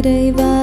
இறைவா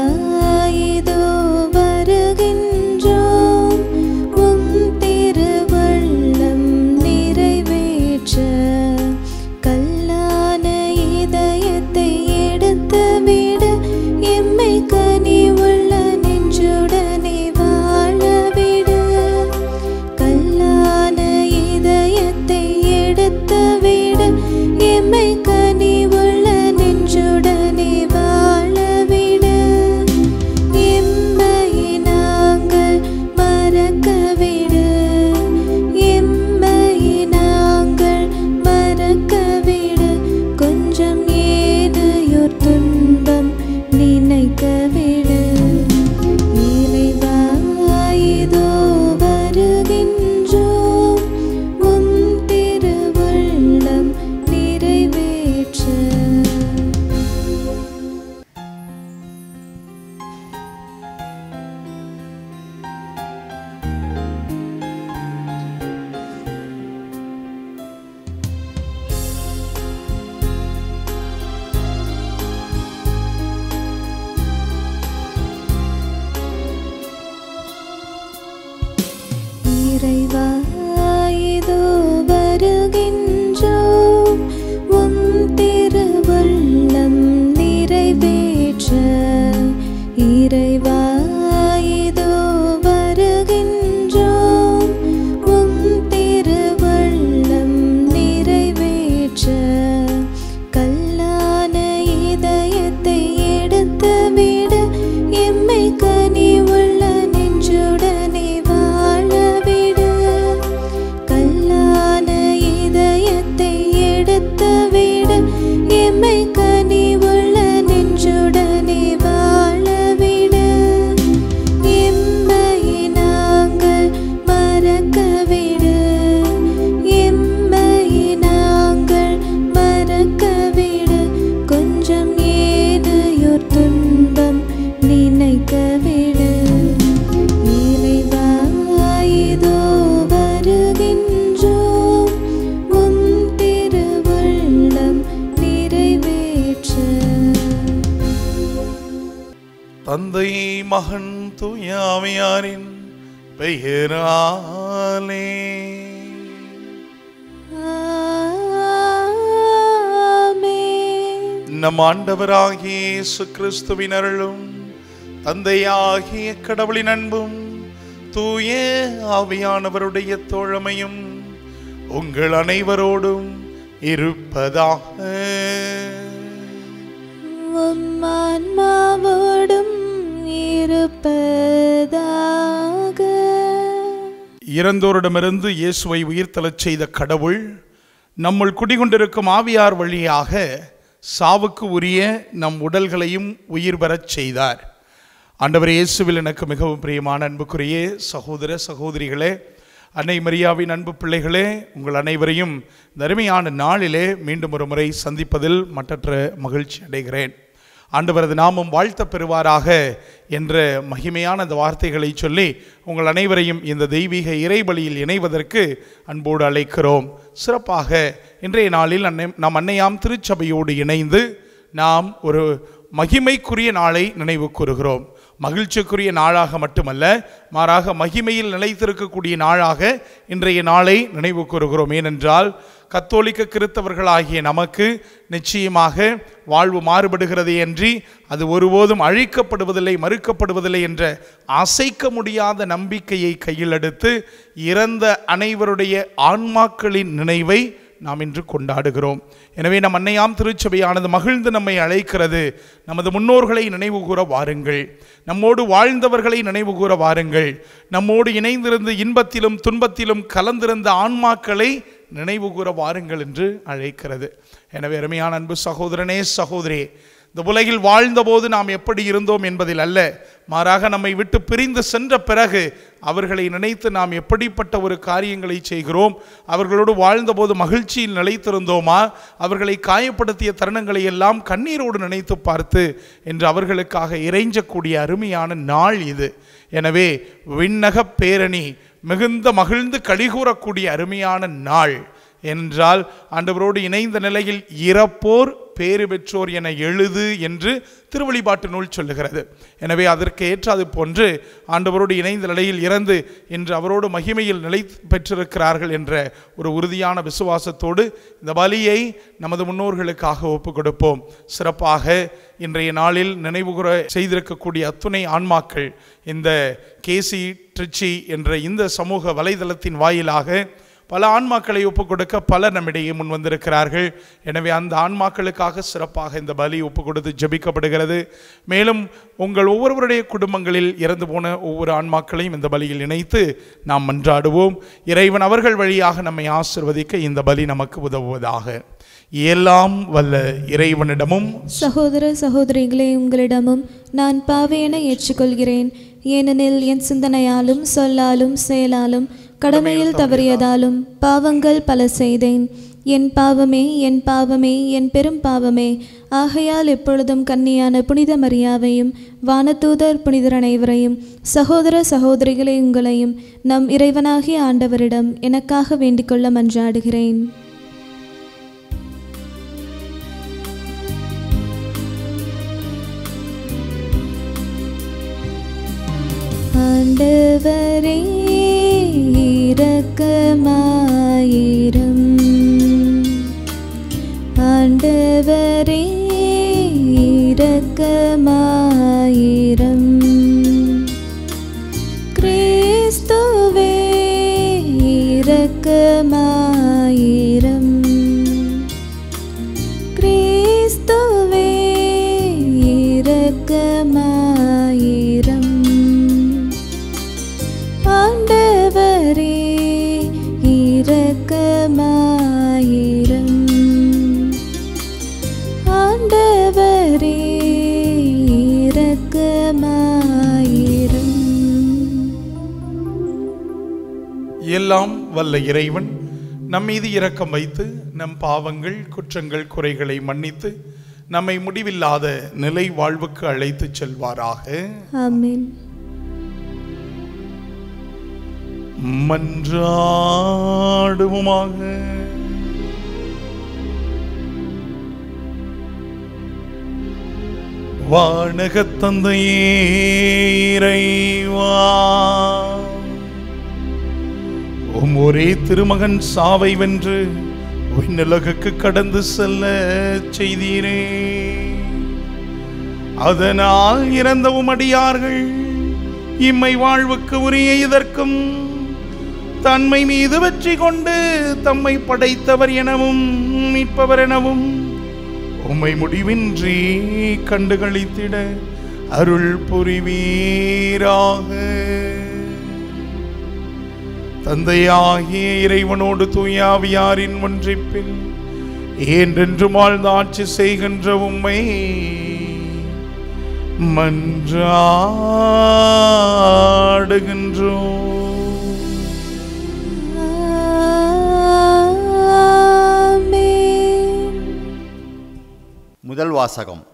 ஆமென். நம் ஆண்டவராகிய இயேசு கிறிஸ்துவின் அருளும் தந்தையாகிய கடவுளின் அன்பும் தூய ஆவியானவருடைய தோழமையும் உங்கள் அனைவரோடும் இருப்பதாக. இருப்பதாக. இறந்தோரிடமிருந்து இயேசுவை உயிர்த்தலச் செய்த கடவுள் நம்முள் குடிகொண்டிருக்கும் ஆவியார் வழியாக சாவுக்கு உரிய நம் உடல்களையும் உயிர் பெறச் செய்தார். ஆண்டவர் இயேசுவில் எனக்கு மிகவும் பிரியமான அன்புக்குரிய சகோதர சகோதரிகளே அன்னை மரியாவின் அன்பு பிள்ளைகளே உங்கள் அனைவரையும் தருமையான நாளிலே மீண்டும் ஒரு முறை சந்திப்பதில் மற்றற்ற மகிழ்ச்சி அடைகிறேன். ஆண்டவரது நாமம் வாழ்த்த பெறுவாராக என்ற மகிமையான அந்த வார்த்தைகளை சொல்லி உங்கள் அனைவரையும் இந்த தெய்வீக இறைபலியில் இணைவதற்கு அன்போடு அழைக்கிறோம். சிறப்பாக இன்றைய நாளில் அன்னை நம் அன்னையாம் திருச்சபையோடு இணைந்து நாம் ஒரு மகிமைக்குரிய நாளை நினைவு கூறுகிறோம். மகிழ்ச்சிக்குரிய நாளாக மட்டுமல்ல மாறாக மகிமையில் நிலைத்திருக்கக்கூடிய நாளாக இன்றைய நாளை நினைவு கூறுகிறோம். ஏனென்றால் கத்தோலிக்க கிறித்தவர்களாகிய நமக்கு நிச்சயமாக வாழ்வு மாறுபடுகிறதே என்று அது ஒருபோதும் அழிக்கப்படுவதில்லை மறுக்கப்படுவதில்லை என்ற அசைக்க முடியாத நம்பிக்கையை கையில் எடுத்து இறந்த அனைவருடைய ஆன்மாக்களின் நினைவை நாம் இன்று கொண்டாடுகிறோம். எனவே நம் அன்னையாம் திருச்சபையானது மகிழ்ந்து நம்மை அழைக்கிறது. நமது முன்னோர்களை நினைவு கூற வாருங்கள். நம்மோடு வாழ்ந்தவர்களை நினைவு கூற வாருங்கள். நம்மோடு இணைந்திருந்து இன்பத்திலும் துன்பத்திலும் கலந்திருந்த ஆன்மாக்களை நினைவு கூற வாருங்கள் என்று அழைக்கிறது. எனவே அருமையான அன்பு சகோதரனே சகோதரி இந்த உலகில் வாழ்ந்தபோது நாம் எப்படி இருந்தோம் என்பதில் அல்ல. மாறாக நம்மை விட்டு பிரிந்து சென்ற பிறகு அவர்களை நினைத்து நாம் எப்படிப்பட்ட ஒரு காரியங்களை செய்கிறோம்? அவர்களோடு வாழ்ந்தபோது மகிழ்ச்சியில் நிலைத்திருந்தோமா? அவர்களை காயப்படுத்திய தருணங்களை எல்லாம் கண்ணீரோடு நினைத்து பார்த்து என்று அவர்களுக்காக இறைஞ்சக்கூடிய அருமையான நாள் இது. எனவே விண்ணக பேரணி மிகுந்த மகிழ்ந்து கழிகூறக்கூடிய அருமையான நாள். என்றால் ஆண்டவரோடு இணைந்த நிலையில் இறப்போர் பேறு பெற்றோர் என எழுது என்று திருவழிபாட்டு நூல் சொல்லுகிறது. எனவே அதற்கு ஏற்ற அது போன்று ஆண்டவரோடு இணைந்த நிலையில் இறந்து இன்று அவரோடு மகிமையில் நிலை பெற்றிருக்கிறார்கள் என்ற ஒரு உறுதியான விசுவாசத்தோடு இந்த பலியை நமது முன்னோர்களுக்காக ஒப்புக் கொடுப்போம் சிறப்பாக இன்றைய நாளில் நினைவுகூர செய்திருக்கக்கூடிய அத்துணை ஆன்மாக்கள் இந்த கேசி ட்ரிச்சி என்ற இந்த சமூக வலைதளத்தின் வாயிலாக பல ஆன்மாக்களை ஒப்புக் கொடுக்க பலர் நம்மிடையே முன் வந்திருக்கிறார்கள் எனவே அந்த ஆன்மாக்களுக்காக சிறப்பாக இந்த பலி ஒப்புக் கொடுத்து ஜெபிக்கப்படுகிறது. மேலும் உங்கள் ஒவ்வொருவருடைய குடும்பங்களில் இறந்து போன ஒவ்வொரு ஆன்மாக்களையும் இந்த பலியில் இணைத்து நாம் மன்றாடுவோம். இறைவன் அவர்கள் வழியாக நம்மை ஆசிர்வதிக்க இந்த பலி நமக்கு உதவுவதாக. எல்லாம் வல்ல இறைவனிடமும் சகோதர சகோதரிகளே உங்களிடமும் நான் பாவையென ஏற்றுக்கொள்கிறேன். ஏனெனில் என் சிந்தனையாலும் சொல்லாலும் செயலாலும் கடமையில் தவறியதாலும் பாவங்கள் பல செய்தேன். என் பாவமே என் பாவமே என் பெரும் பாவமே. ஆகையால் எப்பொழுதும் கன்னியான புனித மரியாவையும் வானதூதர் புனிதர் அனைவரையும் சகோதர சகோதரிகளே உங்களையும் நம் இறைவனாகிய ஆண்டவரிடம் எனக்காக வேண்டிக்கொள்ள மன்றாடுகிறேன். ஆண்டவரே இரக்கமாயிரம் வல்ல இறைவன் நம் மீது இரக்கம் வைத்து நம் பாவங்கள் குற்றங்கள் குறைகளை மன்னித்து நம்மை முடிவில்லாத நிலை வாழ்வுக்கு அழைத்துச் செல்வாராக. மன்றாடுவோமாக. வானகத் தந்தையே இறைவா. உம் ஒரே திருமகன் சாவை வென்று விண்ணுலகுக்கு கடந்து செல்ல செய்தீரே. அதனால் இறந்த உமடியார்கள் இம்மை வாழ்வுக்கு உரிய இதற்கும் தன்மை மீது வெற்றி கொண்டு தம்மை படைத்தவர் எனவும் மீட்பவர் எனவும் உம்மை முடிவின்றி கண்டுகளித்திட அருள் புரிவீராக. தந்தையாகிய இறைவனோடு தூயாவியாரின் ஒன்றிப்பில் என்றென்றும் வாழ்ந்து ஆட்சி செய்கின்ற உண்மை மன்றாடுகின்றோம். முதல் வாசகம்.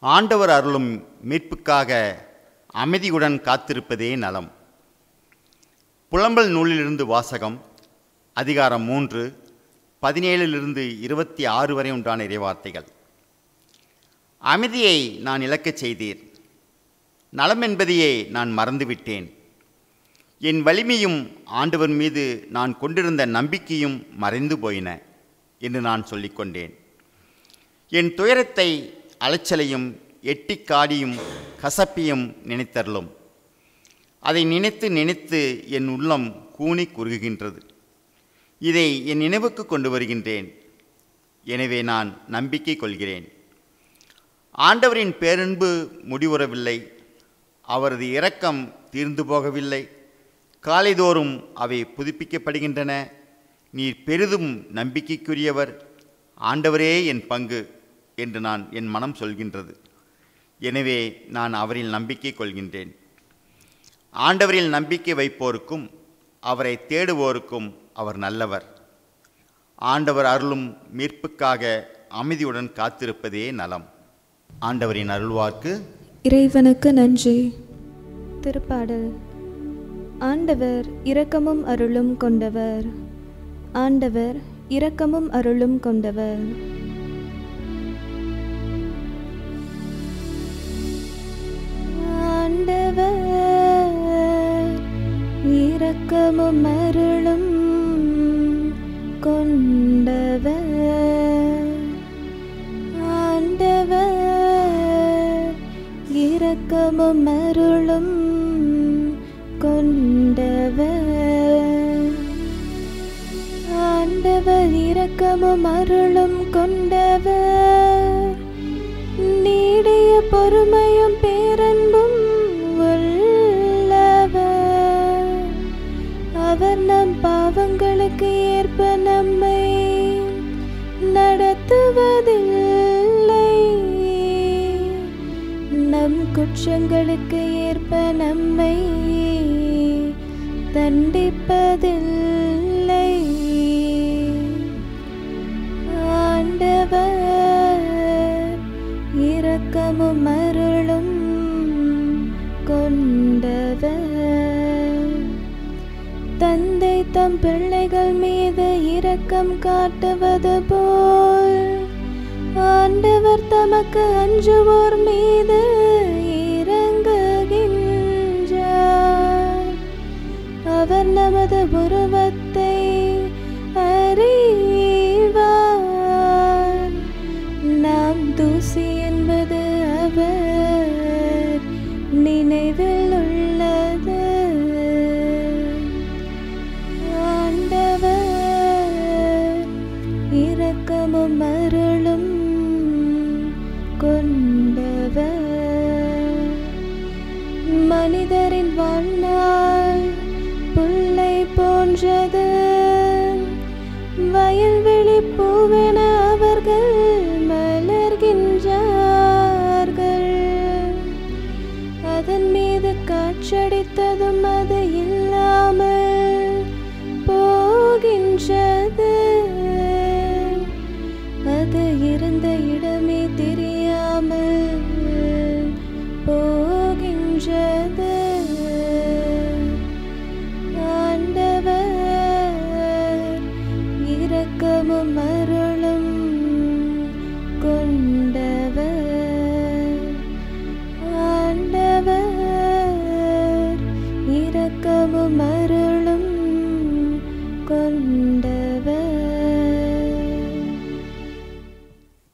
ஆண்டவர் அருளும் மீட்புக்காக அமைதியுடன் காத்திருப்பதே நலம். புலம்பல் நூலிலிருந்து வாசகம் அதிகாரம் மூன்று பதினேழிலிருந்து இருபத்தி ஆறு வரை உண்டான இறைவார்த்தைகள். அமைதியை நான் இழக்கச் செய்தீர். நலம் என்பதையே நான் மறந்துவிட்டேன். என் வலிமையும் ஆண்டவர் மீது நான் கொண்டிருந்த நம்பிக்கையும் மறைந்து போயின என்று நான் சொல்லிக்கொண்டேன் என் துயரத்தை அலைச்சலையும் எட்டிக்காடியும் கசப்பியும் நினைத்தருளும். அதை நினைத்து நினைத்து என் உள்ளம் கூணி குறுகுகின்றது. இதை என் நினைவுக்கு கொண்டு வருகின்றேன். எனவே நான் நம்பிக்கை கொள்கிறேன். ஆண்டவரின் பேரன்பு முடிவுறவில்லை. அவரது இரக்கம் தீர்ந்து போகவில்லை. காலைதோறும் அவை புதுப்பிக்கப்படுகின்றன. நீர் பெரிதும் நம்பிக்கைக்குரியவர். ஆண்டவரே என் பங்கு என்று நான் என் மனம் சொல்கின்றது. எனவே நான் அவரில் நம்பிக்கை கொள்கின்றேன். ஆண்டவரில் நம்பிக்கை வைப்போருக்கும் அவரை தேடுவோருக்கும் அவர் நல்லவர். ஆண்டவர் அருளும் மீட்புக்காக அமைதியுடன் காத்திருப்பதே நலம். ஆண்டவரின் அருள்வார்க்கு இறைவனுக்கு நன்றி. திருப்பாடல். ஆண்டவர் இரக்கமும் அருளும் கொண்டவர். ஆண்டவர் இரக்கமும் அருளும் கொண்டவர். ஆண்டவர் இரக்கமும் அருளும் கொண்டவர். ஆண்டவர் இரக்கமும் அருளும் கொண்டவர். ஆண்டவர் இரக்கமும் அருளும் கொண்டவர். நீடிய பொறுமையும் குற்றங்களுக்கு ஏற்ப நம்மை தண்டிப்பதில்லை. ஆண்டவர் இரக்கமும் அருளும் கொண்டவர். தந்தை தம் பிள்ளைகள் மீது இரக்கம் காட்டுவது போல் ஆண்டவர் தமக்கு அஞ்சுவோர் மீது நமது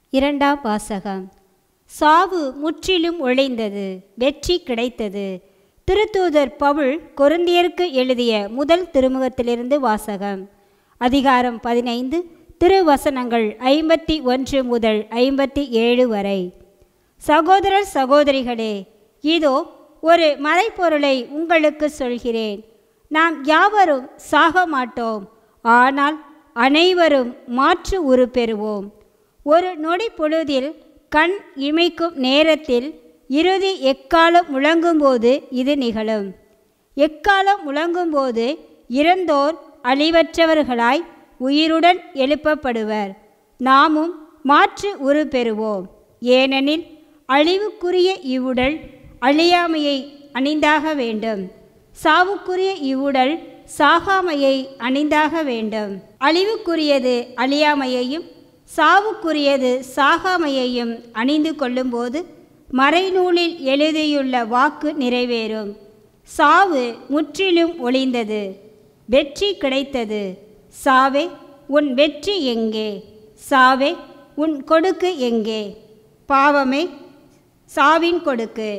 இரண்டாம் வாசகம். சாவு முற்றிலும் ஒழிந்தது வெற்றி கிடைத்தது. திருத்தூதர் பவுல் கொருந்தியருக்கு எழுதிய முதல் திருமுகத்திலிருந்து வாசகம். அதிகாரம் பதினைந்து திருவசனங்கள் ஐம்பத்தி ஒன்று முதல் ஐம்பத்தி ஏழு வரை. சகோதரர் சகோதரிகளே இதோ ஒரு மறைப்பொருளை உங்களுக்கு சொல்கிறேன். நாம் யாவரும் சாக மாட்டோம் ஆனால் அனைவரும் மாற்று உரு பெறுவோம் ஒரு நொடி பொழுதில் கண் இமைக்கும் நேரத்தில் இறுதி எக்காலம் முழங்கும்போது இது நிகழும். எக்காலம் முழங்கும்போது இறந்தோர் அழிவற்றவர்களாய் உயிருடன் எழுப்பப்படுவர். நாமும் மாற்று உரு பெறுவோம் ஏனெனில் அழிவுக்குரிய இவ்வுடல் அழியாமையை அணிந்தாக வேண்டும். சாவுக்குரிய இவ்வுடல் சாகாமையை அணிந்தாக வேண்டும். அழிவுக்குரியது அழியாமையையும் சாவுக்குரியது சாகாமையையும் அணிந்து கொள்ளும்போது மறைநூலில் எழுதியுள்ள வாக்கு நிறைவேறும். சாவு முற்றிலும் ஒளிந்தது வெற்றி கிடைத்தது. சாவே உன் வெற்றி எங்கே? சாவே உன் கொடுக்கு எங்கே? பாவமே சாவின் கொடுக்கு.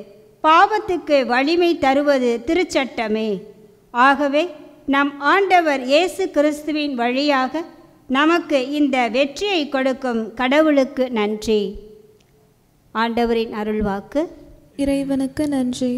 பாவத்துக்கு வலிமை தருவது திருச்சட்டமே. ஆகவே நம் ஆண்டவர் இயேசு கிறிஸ்துவின் வழியாக நமக்கு இந்த வெற்றியை கொடுக்கும் கடவுளுக்கு நன்றி. ஆண்டவரின் அருள்வாக்கு. இறைவனுக்கு நன்றி.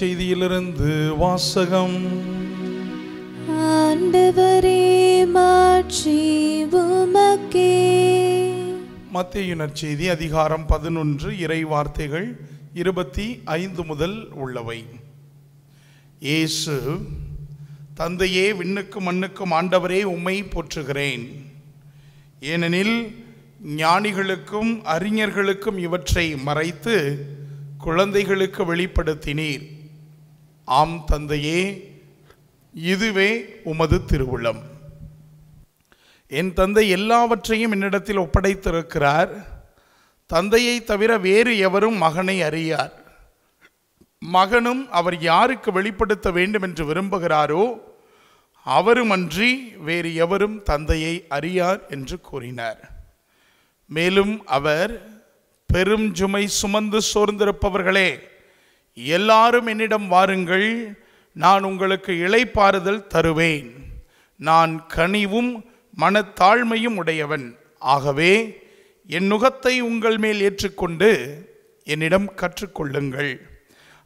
நற்செய்தியிலிருந்து வாசகம். ஆண்டவரே மாட்சி உமக்கே. மத்திய நற்செய்தி அதிகாரம் பதினொன்று இறை வார்த்தைகள் இருபத்தி ஐந்து முதல் உள்ளவை. இயேசு தந்தையே விண்ணுக்கும் மண்ணுக்கும் ஆண்டவரே உம்மை போற்றுகிறேன். ஏனெனில் ஞானிகளுக்கும் அறிஞர்களுக்கும் இவற்றை மறைத்து குழந்தைகளுக்கு வெளிப்படுத்தினீர். ஆம் தந்தையே இதுவே உமது திருவுளம். என் தந்தை எல்லாவற்றையும் என்னிடத்தில் ஒப்படைத்திருக்கிறார். தந்தையை தவிர வேறு எவரும் மகனை அறியார். மகனும் அவர் யாருக்கு வெளிப்படுத்த வேண்டும் என்று விரும்புகிறாரோ அவருமன்றி வேறு எவரும் தந்தையை அறியார் என்று கூறினார். மேலும் அவர் பெரும் ஜுமை சுமந்து சோர்ந்திருப்பவர்களே எல்லாரும் என்னிடம் வாருங்கள் நான் உங்களுக்கு இளைப்பாறுதல் தருவேன். நான் கனிவும் மனத்தாழ்மையும் உடையவன். ஆகவே என் நுகத்தை உங்கள் மேல் ஏற்றுக்கொண்டு என்னிடம் கற்றுக்கொள்ளுங்கள்.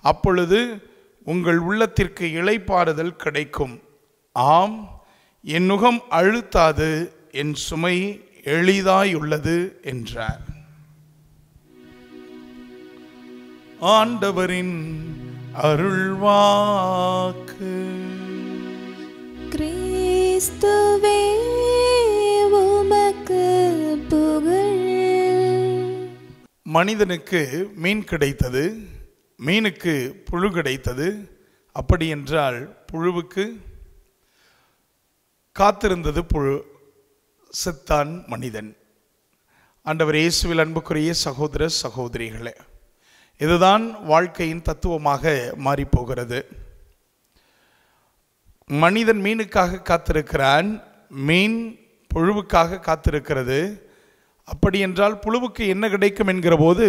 அப்பொழுது உங்கள் உள்ளத்திற்கு இளைப்பாறுதல் கிடைக்கும். ஆம் என் நுகம் அழுத்தாது என் சுமை எளிதாயுள்ளது என்றார். ஆண்டவரின் அருள்வாக்கு. கிறிஸ்துவே உமக்கு புகழ். மனிதனுக்கு மீன் கிடைத்தது மீனுக்கு புழு கிடைத்தது. அப்படி என்றால் புழுவுக்கு காத்திருந்தது புழு. செத்தான் மனிதன். ஆண்டவர் இயேசுவில் அன்புக்குரிய சகோதர சகோதரிகளே இதுதான் வாழ்க்கையின் தத்துவமாக மாறிப்போகிறது. மனிதன் மீனுக்காக காத்திருக்கிறான் மீன் புழுவுக்காக காத்திருக்கிறது. அப்படி என்றால் புழுவுக்கு என்ன கிடைக்கும் என்கிற போது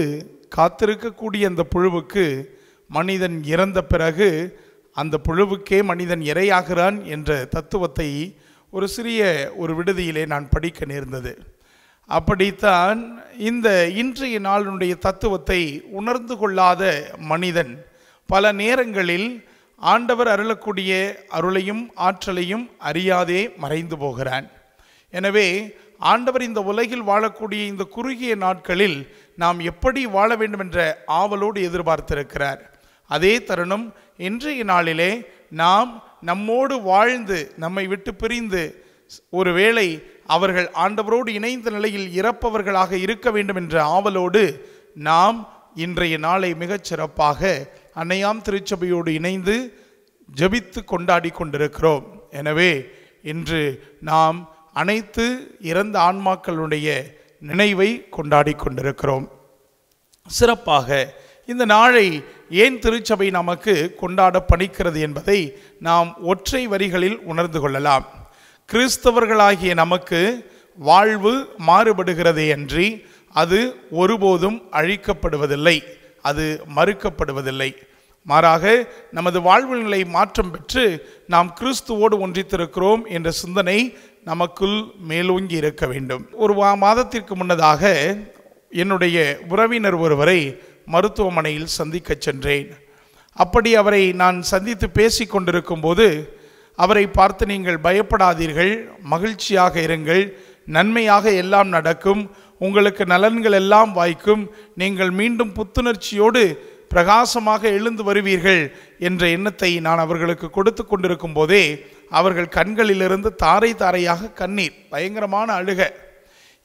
காத்திருக்கக்கூடிய அந்த புழுவுக்கு மனிதன் இறந்த பிறகு அந்த புழுவுக்கே மனிதன் இரையாகிறான் என்ற தத்துவத்தை ஒரு சிறிய ஒரு விடுதியிலே நான் படிக்க நேர்ந்தது. அப்படித்தான் இந்த இன்றைய நாளினுடைய தத்துவத்தை உணர்ந்து கொள்ளாத மனிதன் பல நேரங்களில் ஆண்டவர் அருளக்கூடிய அருளையும் ஆற்றலையும் அறியாதே மறைந்து போகிறான். எனவே ஆண்டவர் இந்த உலகில் வாழக்கூடிய இந்த குறுகிய நாட்களில் நாம் எப்படி வாழ வேண்டும் என்ற ஆவலோடு எதிர்பார்த்திருக்கிறார். அதே தருணம் இன்றைய நாளிலே நாம் நம்மோடு வாழ்ந்து நம்மை விட்டு பிரிந்து ஒருவேளை அவர்கள் ஆண்டவரோடு இணைந்த நிலையில் இறப்பவர்களாக இருக்க வேண்டும் என்ற ஆவலோடு நாம் இன்றைய நாளை மிகச் சிறப்பாக அன்னையாம் திருச்சபையோடு இணைந்து ஜெபித்து கொண்டாடி கொண்டிருக்கிறோம். எனவே இன்று நாம் அனைத்து இறந்த ஆன்மாக்களுடைய நினைவை கொண்டாடி கொண்டிருக்கிறோம். சிறப்பாக இந்த நாளை ஏன் திருச்சபை நமக்கு கொண்டாட பணிக்கிறது என்பதை நாம் ஒற்றை வரிகளில் உணர்ந்து கொள்ளலாம். கிறிஸ்தவர்களாகிய நமக்கு வாழ்வு மாறுபடுகிறதே அன்றி அது ஒருபோதும் அழிக்கப்படுவதில்லை அது மறுக்கப்படுவதில்லை. மாறாக நமது வாழ்வு நிலை மாற்றம் பெற்று நாம் கிறிஸ்துவோடு ஒன்றித்திருக்கிறோம் என்ற சிந்தனை நமக்குள் மேலோங்கி இருக்க வேண்டும். ஒரு வா- மாதத்திற்கு முன்னதாக என்னுடைய உறவினர் ஒருவரை மருத்துவமனையில் சந்திக்கச் சென்றேன். அப்படி அவரை நான் சந்தித்து பேசி கொண்டிருக்கும் போது அவரை பார்த்து நீங்கள் பயப்படாதீர்கள் மகிழ்ச்சியாக இருங்கள் நன்மையாக எல்லாம் நடக்கும் உங்களுக்கு நலன்கள் எல்லாம் வாய்க்கும் நீங்கள் மீண்டும் புத்துணர்ச்சியோடு பிரகாசமாக எழுந்து வருவீர்கள் என்ற எண்ணத்தை நான் அவர்களுக்கு கொடுத்து கொண்டிருக்கும் போதே அவர்கள் கண்களிலிருந்து தாரை தாரையாக கண்ணீர் பயங்கரமான அழுகை.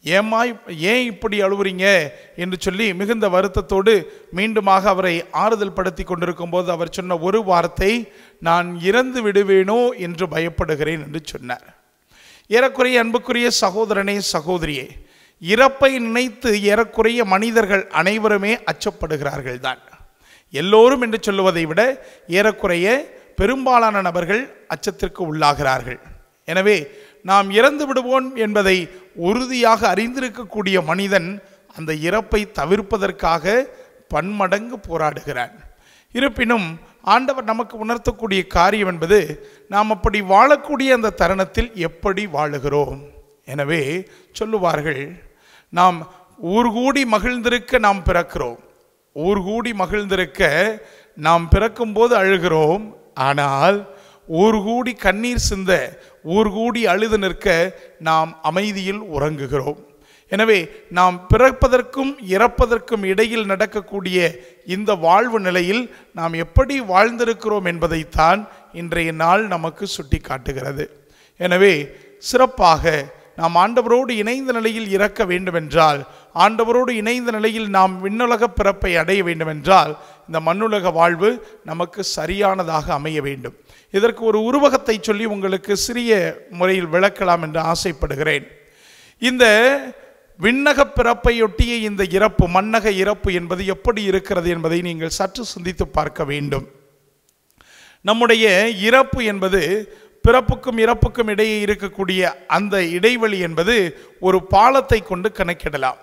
ஏமா ஏன் இப்படி அழுவுறீங்க? என்று சொல்லி மிகுந்த வருத்தத்தோடு மீண்டுமாக அவரை ஆறுதல் படுத்தி கொண்டிருக்கும் போது அவர் சொன்ன ஒரு வார்த்தை நான் இறந்து விடுவேனோ என்று பயப்படுகிறேன் என்று சொன்னார். ஏறக்குறைய அன்புக்குரிய சகோதரனே சகோதரியே இறப்பை நினைத்து ஏறக்குறைய மனிதர்கள் அனைவருமே அச்சப்படுகிறார்கள் தான். எல்லோரும் என்று சொல்லுவதை விட ஏறக்குறைய பெரும்பாலான நபர்கள் அச்சத்திற்கு உள்ளாகிறார்கள். எனவே நாம் இறந்து விடுவோம் என்பதை உறுதியாக அறிந்திருக்கக்கூடிய மனிதன் அந்த இறப்பை தவிர்ப்பதற்காக பன்மடங்கு போராடுகிறான். இருப்பினும் ஆண்டவர் நமக்கு உணர்த்தக்கூடிய காரியம் என்பது நாம் அப்படி வாழக்கூடிய அந்த தருணத்தில் எப்படி வாழுகிறோம்? எனவே சொல்லுவார்கள் நாம் ஊர்கூடி மகிழ்ந்திருக்க நாம் பிறக்கிறோம். ஊர்கூடி மகிழ்ந்திருக்க நாம் பிறக்கும்போது அழுகிறோம். ஆனால் ஊர்கூடி கண்ணீர் சிந்த ஊர்கூடி அழுது நிற்க நாம் அமைதியில் உறங்குகிறோம். எனவே நாம் பிறப்பதற்கும் இறப்பதற்கும் இடையில் நடக்கக்கூடிய இந்த வாழ்வு நிலையில் நாம் எப்படி வாழ்ந்திருக்கிறோம் என்பதைத்தான் இன்றைய நாள் நமக்கு சுட்டி காட்டுகிறது எனவே சிறப்பாக நாம் ஆண்டவரோடு இணைந்த நிலையில் இறக்க வேண்டுமென்றால் ஆண்டவரோடு இணைந்த நிலையில் நாம் விண்ணுலக பிறப்பை அடைய வேண்டுமென்றால் இந்த மண்ணுலக வாழ்வு நமக்கு சரியானதாக அமைய வேண்டும். இதற்கு ஒரு உருவகத்தை சொல்லி உங்களுக்கு சிறிய முறையில் விளக்கலாம் என்று ஆசைப்படுகிறேன். இந்த விண்ணக பிறப்பையொட்டிய இந்த இறப்பு மன்னக இறப்பு என்பது எப்படி இருக்கிறது என்பதை நீங்கள் சற்று சிந்தித்து பார்க்க வேண்டும். நம்முடைய இறப்பு என்பது பிறப்புக்கும் இறப்புக்கும் இடையே இருக்கக்கூடிய அந்த இடைவெளி என்பது ஒரு பாலத்தை கொண்டு கணக்கிடலாம்.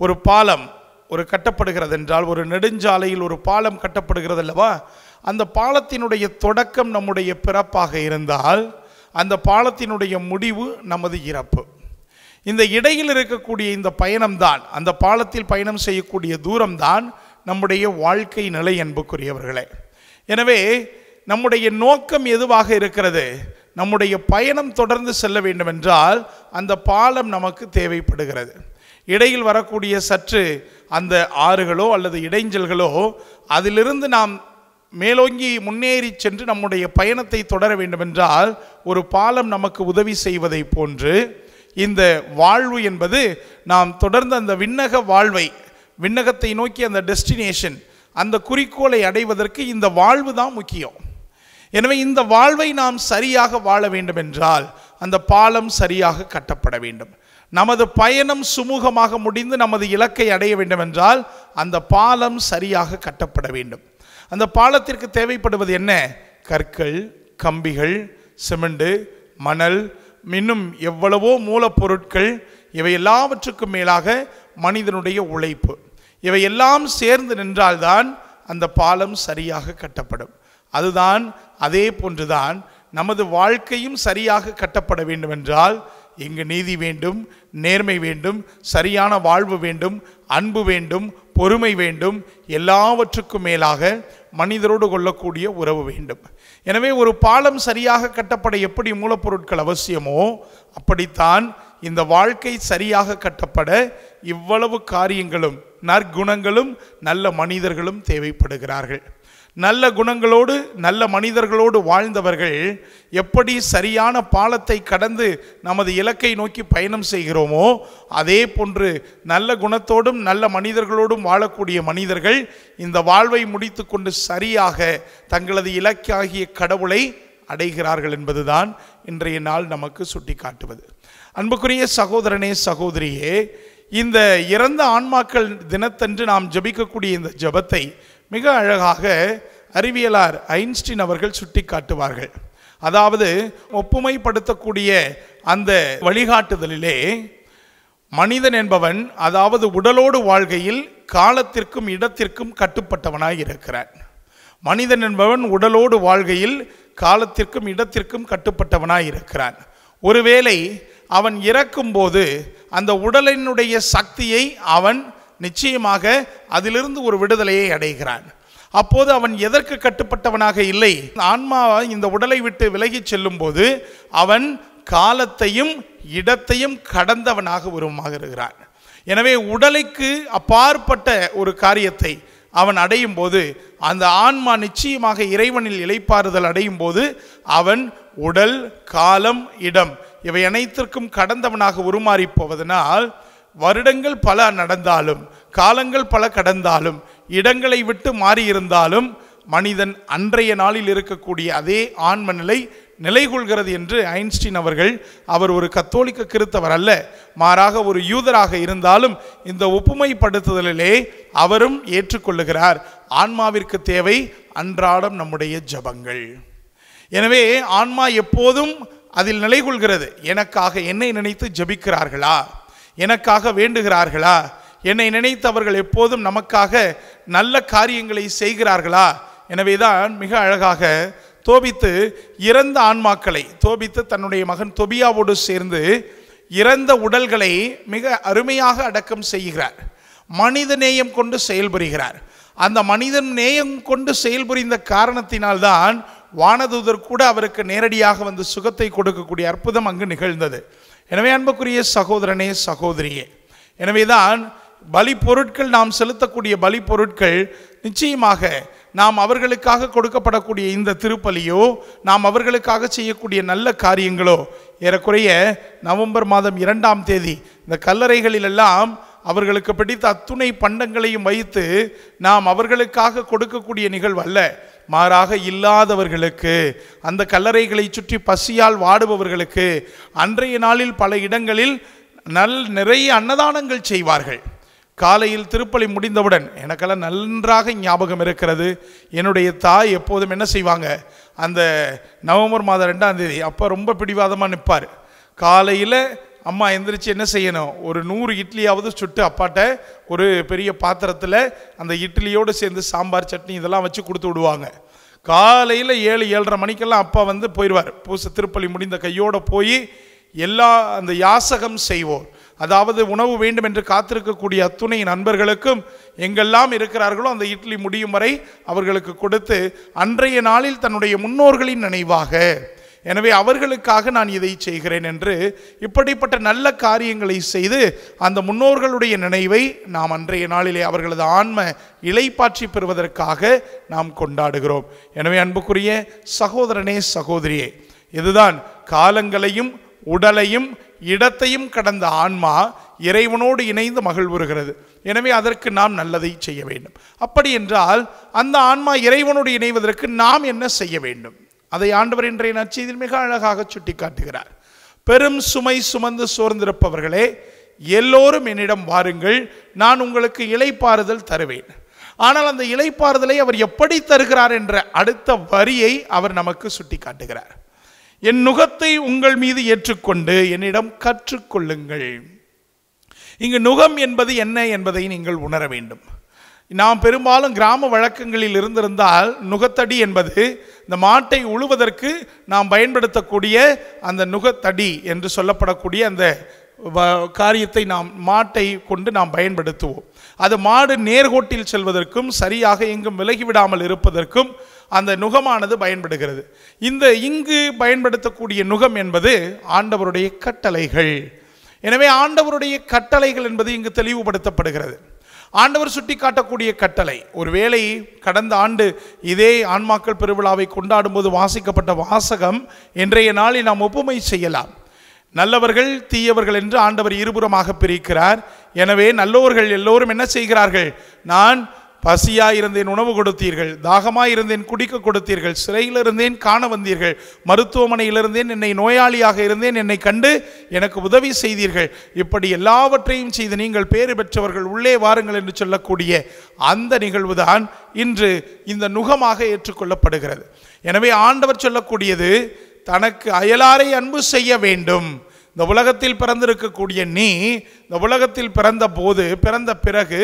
ஒரு பாலம் ஒரு கட்டப்படுகிறது என்றால் ஒரு நெடுஞ்சாலையில் ஒரு பாலம் கட்டப்படுகிறது அல்லவா அந்த பாலத்தினுடைய தொடக்கம் நம்முடைய பிறப்பாக இருந்தால் அந்த பாலத்தினுடைய முடிவு நமது இறப்பு. இந்த இடையில் இருக்கக்கூடிய இந்த பயணம்தான் அந்த பாலத்தில் பயணம் செய்யக்கூடிய தூரம்தான் நம்முடைய வாழ்க்கை நிலை என்புக்குரியவர்களே எனவே நம்முடைய நோக்கம் எதுவாக இருக்கிறது? நம்முடைய பயணம் தொடர்ந்து செல்ல வேண்டுமென்றால் அந்த பாலம் நமக்கு தேவைப்படுகிறது. இடையில் வரக்கூடிய சற்று அந்த ஆறுகளோ அல்லது இடைஞ்சல்களோ அதிலிருந்து நாம் மேலோங்கி முன்னேறி சென்று நம்முடைய பயணத்தை தொடர வேண்டுமென்றால் ஒரு பாலம் நமக்கு உதவி செய்வதை போன்று இந்த வாழ்வு என்பது நாம் தொடர்ந்து அந்த விண்ணக வாழ்வை விண்ணகத்தை நோக்கி அந்த டெஸ்டினேஷன் அந்த குறிக்கோளை அடைவதற்கு இந்த வாழ்வு தான் முக்கியம். எனவே இந்த வாழ்வை நாம் சரியாக வாழ வேண்டும் என்றால் அந்த பாலம் சரியாக கட்டப்பட வேண்டும். நமது பயணம் சுமூகமாக முடிந்து நமது இலக்கை அடைய வேண்டும் என்றால் அந்த பாலம் சரியாக கட்டப்பட வேண்டும். அந்த பாலத்திற்கு தேவைப்படுவது என்ன? கற்கள் கம்பிகள் சிமெண்டு மணல் இன்னும் எவ்வளவோ மூலப்பொருட்கள் இவை எல்லாவற்றுக்கும் மேலாக மனிதனுடைய உழைப்பு. இவை எல்லாம் சேர்ந்து நின்றால்தான் அந்த பாலம் சரியாக கட்டப்படும். அதுதான் அதே போன்றுதான் நமது வாழ்க்கையும் சரியாக கட்டப்பட வேண்டுமென்றால் இங்கு நீதி வேண்டும் நேர்மை வேண்டும் சரியான வாழ்வு வேண்டும் அன்பு வேண்டும் பொறுமை வேண்டும் எல்லாவற்றுக்கும் மேலாக மனிதரோடு கொள்ளக்கூடிய உறவு வேண்டும். எனவே ஒரு பாலம் சரியாக கட்டப்பட எப்படி மூலப்பொருட்கள் அவசியமோ அப்படித்தான் இந்த வாழ்க்கை சரியாக கட்டப்பட இவ்வளவு காரியங்களும் நற்குணங்களும் நல்ல மனிதர்களும் தேவைப்படுகிறார்கள். நல்ல குணங்களோடு நல்ல மனிதர்களோடு வாழ்ந்தவர்கள் எப்படி சரியான பாலத்தை கடந்து நமது இலக்கை நோக்கி பயணம் செய்கிறோமோ அதே போன்று நல்ல குணத்தோடும் நல்ல மனிதர்களோடும் வாழக்கூடிய மனிதர்கள் இந்த வாழ்வை முடித்துக்கொண்டு சரியாக தங்களது இலக்காகிய கடவுளை அடைகிறார்கள் என்பதுதான் இன்றைய நாள் நமக்கு சுட்டிக்காட்டுவது. அன்புக்குரிய சகோதரனே சகோதரியே இந்த இறந்த ஆன்மாக்கள் தினத்தன்று நாம் ஜெபிக்கக்கூடிய இந்த ஜெபத்தை மிக அழகாக அறிவியலார் ஐன்ஸ்டீன் அவர்கள் சுட்டி காட்டுவார்கள் அதாவது ஒப்புமைப்படுத்தக்கூடிய அந்த வழிகாட்டுதலிலே மனிதன் என்பவன் அதாவது உடலோடு வாழ்கையில் காலத்திற்கும் இடத்திற்கும் கட்டுப்பட்டவனாய் இருக்கிறான். மனிதன் என்பவன் உடலோடு வாழ்கையில் காலத்திற்கும் இடத்திற்கும் கட்டுப்பட்டவனாய் இருக்கிறான். ஒருவேளை அவன் இறக்கும்போது அந்த உடலினுடைய சக்தியை அவன் நிச்சயமாக அதிலிருந்து ஒரு விடுதலையை அடைகிறான். அப்போது அவன் எதற்கு கட்டுப்பட்டவனாக இல்லை? ஆன்மா இந்த உடலை விட்டு விலகிச் செல்லும்போது அவன் காலத்தையும் இடத்தையும் கடந்தவனாக உருவமாகிறான் எனவே உடலைக்கு அப்பாற்பட்ட ஒரு காரியத்தை அவன் அடையும் போது அந்த ஆன்மா நிச்சயமாக இறைவனில் இலைப்பாறுதல் அடையும் போது அவன் உடல் காலம் இடம் இவை அனைத்திற்கும் கடந்தவனாக உருமாறி போவதனால் வருடங்கள் பல நடந்தாலும் காலங்கள் பல கடந்தாலும் இடங்களை விட்டு மாறியிருந்தாலும் மனிதன் அன்றைய நாளில் இருக்கக்கூடிய அதே ஆன்ம நிலை நிலை கொள்கிறது என்று ஐன்ஸ்டீன் அவர்கள் அவர் ஒரு கத்தோலிக்க கிறித்தவர் அல்ல மாறாக ஒரு யூதராக இருந்தாலும் இந்த ஒப்புமைப்படுத்துதலிலே அவரும் ஏற்றுக்கொள்ளுகிறார். ஆன்மாவிற்கு தேவை அன்றாடம் நம்முடைய ஜபங்கள். எனவே ஆன்மா எப்போதும் அதில் நிலை கொள்கிறது எனக்காக என்னை நினைத்து ஜபிக்கிறார்களா? எனக்காக வேண்டுகிறார்களா? என்னை நினைத்து அவர்கள் எப்போதும் நமக்காக நல்ல காரியங்களை செய்கிறார்களா? எனவேதான் மிக அழகாக தோபித்து இறந்த ஆன்மாக்களை தோபித்து தன்னுடைய மகன் தொபியாவோடு சேர்ந்து இறந்த உடல்களை மிக அருமையாக அடக்கம் செய்கிறார். மனித நேயம் கொண்டு செயல்புரிகிறார் அந்த மனிதன் நேயம் கொண்டு செயல்புரிந்த காரணத்தினால்தான் வானதூதர் கூட அவருக்கு நேரடியாக வந்து சுகத்தை கொடுக்கக்கூடிய அற்புதம் அங்கு நிகழ்ந்தது. எனவே அன்புக்குரிய சகோதரனே சகோதரியே எனவேதான் பலி பொருட்கள் நாம் செலுத்தக்கூடிய பலி பொருட்கள் நிச்சயமாக நாம் அவர்களுக்காக கொடுக்கப்படக்கூடிய இந்த திருப்பலியோ நாம் அவர்களுக்காக செய்யக்கூடிய நல்ல காரியங்களோ ஏறக்குறைய நவம்பர் மாதம் இரண்டாம் தேதி இந்த கல்லறைகளிலெல்லாம் அவர்களுக்கு பிடித்த அத்துணை பண்டங்களையும் வைத்து நாம் அவர்களுக்காக கொடுக்கக்கூடிய நிகழ்வு அல்ல. மாறாக இல்லாதவர்களுக்கு அந்த கல்லறைகளை சுற்றி பசியால் வாடுபவர்களுக்கு அன்றைய நாளில் பல இடங்களில் நல் நிறைய அன்னதானங்கள் செய்வார்கள். காலையில் திருப்பலி முடிந்தவுடன் எனக்கெல்லாம் நன்றாக ஞாபகம் இருக்கிறது. என்னுடைய தாய் எப்போதும் என்ன செய்வாங்க? அந்த நவம்பர் மாதம் ரெண்டாம் தேதி அப்போ ரொம்ப பிடிவாதமாக நிற்பார் காலையில் அம்மா எந்திரிச்சு என்ன செய்யணும்? ஒரு நூறு இட்லியாவது சுட்டு அப்பாட்ட ஒரு பெரிய பாத்திரத்தில் அந்த இட்லியோடு சேர்ந்து சாம்பார் சட்னி இதெல்லாம் வச்சு கொடுத்து விடுவாங்க. காலையில் ஏழு ஏழரை மணிக்கெல்லாம் அப்பா வந்து போயிடுவார். பூச திருப்பலி முடிந்த கையோடு போய் எல்லா அந்த யாசகம் செய்வோர் அதாவது உணவு வேண்டும் என்று காத்திருக்கக்கூடிய அத்துணை நண்பர்களுக்கும் எங்கெல்லாம் இருக்கிறார்களோ அந்த இட்லி முடியும் வரை அவர்களுக்கு கொடுத்து அன்றைய நாளில் தன்னுடைய முன்னோர்களின் நினைவாக எனவே அவர்களுக்காக நான் இதை செய்கிறேன் என்று இப்படிப்பட்ட நல்ல காரியங்களை செய்து அந்த முன்னோர்களுடைய நினைவை நாம் அன்றைய நாளிலே அவர்களது ஆன்ம இலைப்பாற்றி பெறுவதற்காக நாம் கொண்டாடுகிறோம். எனவே அன்புக்குரிய சகோதரனே சகோதரியே இதுதான் காலங்களையும் உடலையும் இடத்தையும் கடந்த ஆன்மா இறைவனோடு இணைந்து மகிழ்வுறுகிறது. எனவே அதற்கு நாம் நல்லதை செய்ய வேண்டும். அப்படி என்றால் அந்த ஆன்மா இறைவனோடு இணைவதற்கு நாம் என்ன செய்ய வேண்டும்? அதை ஆண்டவர் இன்றைய நற்செய்தியில் மிக அழகாக சுட்டிக்காட்டுகிறார். பெரும் சுமை சுமந்து சோர்ந்திருப்பவர்களே எல்லோரும் என்னிடம் வாருங்கள் நான் உங்களுக்கு இலைப்பாறுதல் தருவேன். ஆனால் அந்த இலைப்பாறுதலை அவர் எப்படி தருகிறார் என்ற அடுத்த வரியை அவர் நமக்கு சுட்டிக்காட்டுகிறார். என் நுகத்தை உங்கள் மீது ஏற்றுக்கொண்டு என்னிடம் கற்றுக்கொள்ளுங்கள். இங்கு நுகம் என்பது என்ன என்பதை நீங்கள் உணர வேண்டும். நாம் பெரும்பாலும் கிராம வழக்கங்களில் இருந்திருந்தால் நுகத்தடி என்பது இந்த மாட்டை உழுவதற்கு நாம் பயன்படுத்தக்கூடிய அந்த நுகத்தடி என்று சொல்லப்படக்கூடிய அந்த வ- காரியத்தை நாம் மாட்டை கொண்டு நாம் பயன்படுத்துவோம். அது மாடு நேர்கோட்டில் செல்வதற்கும் சரியாக எங்கும் விலகிவிடாமல் இருப்பதற்கும் அந்த நுகமானது பயன்படுகிறது. இந்த இங்கு பயன்படுத்தக்கூடிய நுகம் என்பது ஆண்டவருடைய கட்டளைகள். எனவே ஆண்டவருடைய கட்டளைகள் என்பது இங்கு தெளிவுபடுத்தப்படுகிறது. ஆண்டவர் சுட்டி காட்டக்கூடிய கட்டளை ஒருவேளை கடந்த ஆண்டு இதே ஆன்மாக்கள் பெருவிழாவை கொண்டாடும்போது வாசிக்கப்பட்ட வாசகம் இன்றைய நாளில் நாம் ஒப்புமை செய்யலாம். நல்லவர்கள் தீயவர்கள் என்று ஆண்டவர் இருபுறமாக பிரிக்கிறார். எனவே நல்லவர்கள் எல்லோரும் என்ன செய்கிறார்கள்? நான் பசியாக இருந்தேன் உணவு கொடுத்தீர்கள். தாகமாய் இருந்தேன் குடிக்க கொடுத்தீர்கள். சிறையில் இருந்தேன் காண வந்தீர்கள். மருத்துவமனையிலிருந்தேன் என்னை நோயாளியாக இருந்தேன் என்னை கண்டு எனக்கு உதவி செய்தீர்கள். இப்படி எல்லாவற்றையும் செய்து நீங்கள் பேறு பெற்றவர்கள் உள்ளே வாருங்கள் என்று சொல்லக்கூடிய அந்த நிகழ்வுதான் இன்று இந்த நுகமாக ஏற்றுக்கொள்ளப்படுகிறது. எனவே ஆண்டவர் சொல்லக்கூடியது தனக்கு அயலாரை அன்பு செய்ய வேண்டும். இந்த உலகத்தில் பிறந்திருக்கக்கூடிய நீ இந்த உலகத்தில் பிறந்த போது பிறந்த பிறகு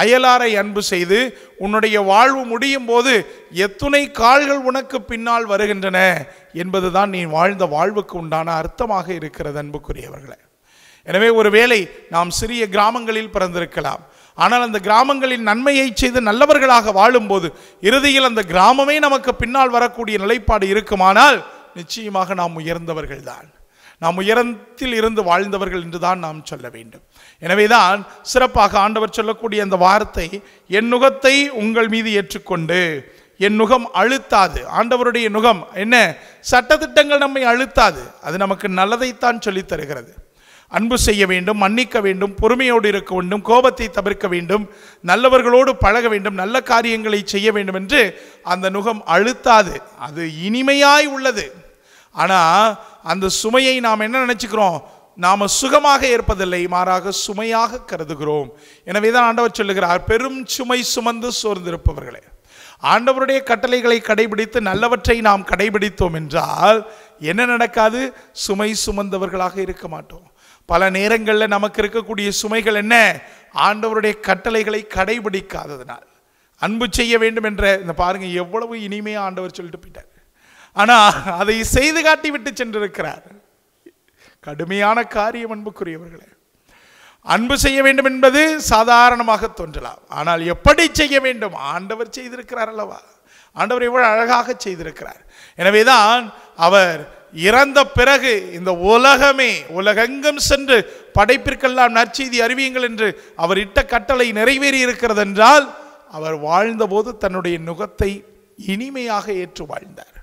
அயலாரை அன்பு செய்து உன்னுடைய வாழ்வு முடியும் போது எத்துணை கால்கள் உனக்கு பின்னால் வருகின்றன என்பதுதான் நீ வாழ்ந்த வாழ்வுக்கு உண்டான அர்த்தமாக இருக்கிறது அன்புக்குரியவர்களே. எனவே ஒருவேளை நாம் சிறிய கிராமங்களில் பிறந்திருக்கலாம். ஆனால் அந்த கிராமங்களின் நன்மையை செய்து நல்லவர்களாக வாழும்போது இறுதியில் அந்த கிராமமே நமக்கு பின்னால் வரக்கூடிய நிலைப்பாடு இருக்குமானால் நிச்சயமாக நாம் உயர்ந்தவர்கள்தான். நாம் உயரத்தில் இருந்து வாழ்ந்தவர்கள் என்றுதான் நாம் சொல்ல வேண்டும். எனவேதான் சிறப்பாக ஆண்டவர் சொல்லக்கூடிய அந்த வார்த்தை என் நுகத்தை உங்கள் மீது ஏற்றுக்கொண்டு என் நுகம் அழுத்தாது. ஆண்டவருடைய நுகம் என்ன? சட்டத்திட்டங்கள் நம்மை அழுத்தாது. அது நமக்கு நல்லதைத்தான் சொல்லித் தருகிறது. அன்பு செய்ய வேண்டும் மன்னிக்க வேண்டும் பொறுமையோடு இருக்க வேண்டும் கோபத்தை தவிர்க்க வேண்டும் நல்லவர்களோடு பழக வேண்டும் நல்ல காரியங்களை செய்ய வேண்டும் என்று அந்த நுகம் அழுத்தாது. அது இனிமையாய் உள்ளது. ஆனால் அந்த சுமையை நாம் என்ன நினச்சிக்கிறோம்? நாம் சுகமாக இருப்பதில்லை மாறாக சுமையாக கருதுகிறோம். எனவே தான் ஆண்டவர் சொல்லுகிறார் பெரும் சுமை சுமந்து சோர்ந்திருப்பவர்களே. ஆண்டவருடைய கட்டளைகளை கடைபிடித்து நல்லவற்றை நாம் கடைபிடித்தோம் என்றால் என்ன நடக்காது? சுமை சுமந்தவர்களாக இருக்க மாட்டோம். பல நேரங்களில் நமக்கு இருக்கக்கூடிய சுமைகள் என்ன? ஆண்டவருடைய கட்டளைகளை கடைபிடிக்காததுனால். அன்பு செய்ய வேண்டும் என்ற இந்த பாருங்கள் எவ்வளவு இனிமையாக ஆண்டவர் சொல்லிட்டு போயிட்டார். ஆனால் அதை செய்து காட்டி விட்டு சென்றிருக்கிறார். கடுமையான காரியம் அன்புக்குரியவர்களே. அன்பு செய்ய வேண்டும் என்பது சாதாரணமாக தோன்றலாம். ஆனால் எப்படி செய்ய வேண்டும்? ஆண்டவர் செய்திருக்கிறார் அல்லவா? ஆண்டவர் இவ்வளவு அழகாக செய்திருக்கிறார். எனவேதான் அவர் இறந்த பிறகு இந்த உலகமே உலகெங்கும் சென்று படைப்பிற்கெல்லாம் நற்செய்தி அறிவியுங்கள் என்று அவர் இட்ட கட்டளை நிறைவேறி இருக்கிறது என்றால் அவர் வாழ்ந்தபோது தன்னுடைய நுகத்தை இனிமையாக ஏற்று வாழ்ந்தார்.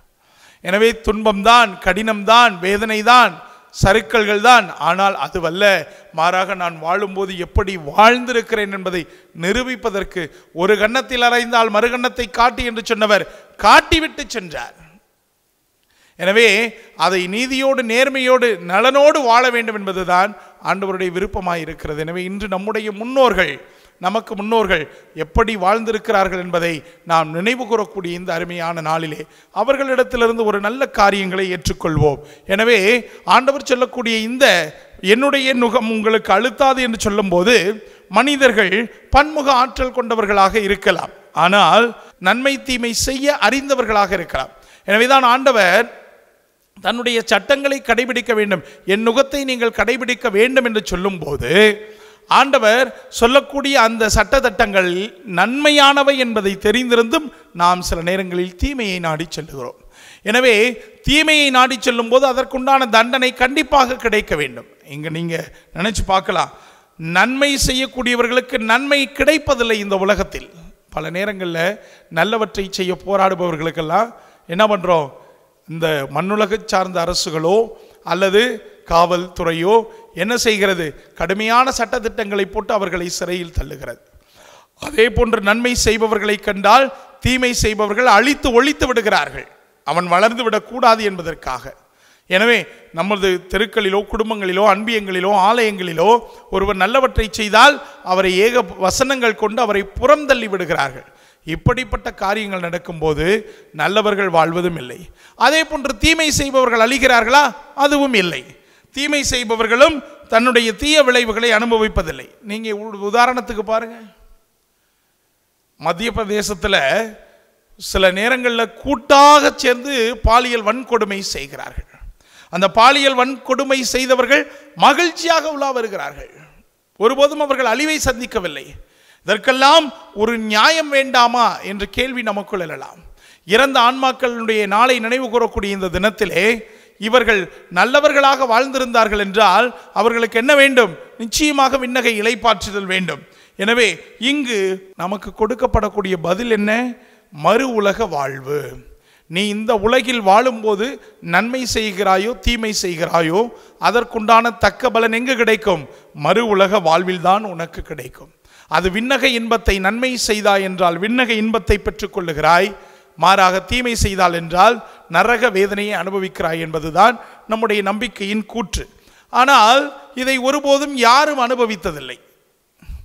எனவே துன்பம்தான் கடினம்தான் வேதனைதான் சருக்கல்கள் தான் ஆனால் அதுவல்ல மாறாக நான் வாழும்போது எப்படி வாழ்ந்திருக்கிறேன் என்பதை நிரூபிப்பதற்கு ஒரு கன்னத்தில் அறைந்தால் மறுகன்னத்தை காட்டி என்று சொன்னவர் காட்டிவிட்டு சென்றார். எனவே அதை நீதியோடு நேர்மையோடு நலனோடு வாழ வேண்டும் என்பதுதான் ஆண்டவருடைய விருப்பமாயிருக்கிறது. எனவே இன்று நம்முடைய முன்னோர்கள் நமக்கு முன்னோர்கள் எப்படி வாழ்ந்திருக்கிறார்கள் என்பதை நாம் நினைவு கூறக்கூடிய இந்த அருமையான நாளிலே அவர்களிடத்திலிருந்து ஒரு நல்ல காரியங்களை ஏற்றுக்கொள்வோம். எனவே ஆண்டவர் சொல்லக்கூடிய இந்த என்னுடைய நுகம் உங்களுக்கு அழுத்தாது என்று சொல்லும்போது மனிதர்கள் பன்முக ஆற்றல் கொண்டவர்களாக இருக்கலாம். ஆனால் நன்மை தீமை செய்ய அறிந்தவர்களாக இருக்கலாம். எனவேதான் ஆண்டவர் தன்னுடைய சட்டங்களை கடைபிடிக்க வேண்டும். என் நுகத்தை நீங்கள் கடைபிடிக்க வேண்டும் என்று சொல்லும்போது ஆண்டவர் சொல்லக்கூடிய அந்த சட்டத்திட்டங்கள் நன்மையானவை என்பதை தெரிந்திருந்தும் நாம் சில நேரங்களில் தீமையை நாடி செல்லுகிறோம். எனவே தீமையை நாடி செல்லும் போது அதற்குண்டான தண்டனை கண்டிப்பாக கிடைக்க வேண்டும். இங்கே நீங்கள் நினச்சி பார்க்கலாம். நன்மை செய்யக்கூடியவர்களுக்கு நன்மை கிடைப்பதில்லை இந்த உலகத்தில். பல நேரங்களில் நல்லவற்றை செய்ய போராடுபவர்களுக்கெல்லாம் என்ன பண்ணுறோம் இந்த மண்ணுலக சார்ந்த அரசுகளோ அல்லது காவல்துறையோ என்ன செய்கிறது? கடுமையான சட்டத்திட்டங்களை போட்டு அவர்களை சிறையில் தள்ளுகிறது. அதே போன்று நன்மை செய்பவர்களை கண்டால் தீமை செய்பவர்கள் அழித்து ஒழித்து விடுகிறார்கள். அவன் வளர்ந்து விடக்கூடாது என்பதற்காக. எனவே நமது தெருக்களிலோ குடும்பங்களிலோ அன்பியங்களிலோ ஆலயங்களிலோ ஒருவர் நல்லவற்றை செய்தால் அவரை ஏக வசனங்கள் கொண்டு அவரை புறந்தள்ளி விடுகிறார்கள். இப்படிப்பட்ட காரியங்கள் நடக்கும்போது நல்லவர்கள் வாழ்வதும் இல்லை. அதே போன்று தீமை செய்பவர்கள் அழிகிறார்களா? அதுவும் இல்லை. தீமை செய்பவர்களும் தன்னுடைய தீய விளைவுகளை அனுபவிப்பதில்லை. நீங்கள் ஒரு உதாரணத்துக்கு பாருங்க. மத்திய பிரதேசத்தில் சில நேரங்களில் கூட்டாக சேர்ந்து பாலியல் வன்கொடுமை செய்கிறார்கள். அந்த பாலியல் வன்கொடுமை செய்தவர்கள் மகிழ்ச்சியாக உலா வருகிறார்கள். ஒருபோதும் அவர்கள் அழிவை சந்திக்கவில்லை. இதற்கெல்லாம் ஒரு நியாயம் வேண்டாமா என்ற கேள்வி நமக்குள் எழலாம். இறந்த ஆன்மாக்களுடைய நாளை நினைவு கூறக்கூடிய இந்த தினத்திலே இவர்கள் நல்லவர்களாக வாழ்ந்திருந்தார்கள் என்றால் அவர்களுக்கு என்ன வேண்டும்? நிச்சயமாக விண்ணகை இலைப்பாற்றுதல் வேண்டும். எனவே இங்கு நமக்கு கொடுக்கப்படக்கூடிய பதில் என்ன? மறு உலக வாழ்வு. நீ இந்த உலகில் வாழும்போது நன்மை செய்கிறாயோ தீமை செய்கிறாயோ அதற்குண்டான தக்க பலன் எங்கு கிடைக்கும்? மறு உலக வாழ்வில்தான் உனக்கு கிடைக்கும். அது விண்ணக இன்பத்தை நன்மை செய்தாய் என்றால் விண்ணக இன்பத்தை பெற்றுக்கொள்ளுகிறாய் மாறாக தீமை செய்தால் என்றால் நரக வேதனையை அனுபவிக்கிறாய் என்பதுதான் நம்முடைய நம்பிக்கையின் கூற்று. ஆனால் இதை ஒருபோதும் யாரும் அனுபவித்ததில்லை.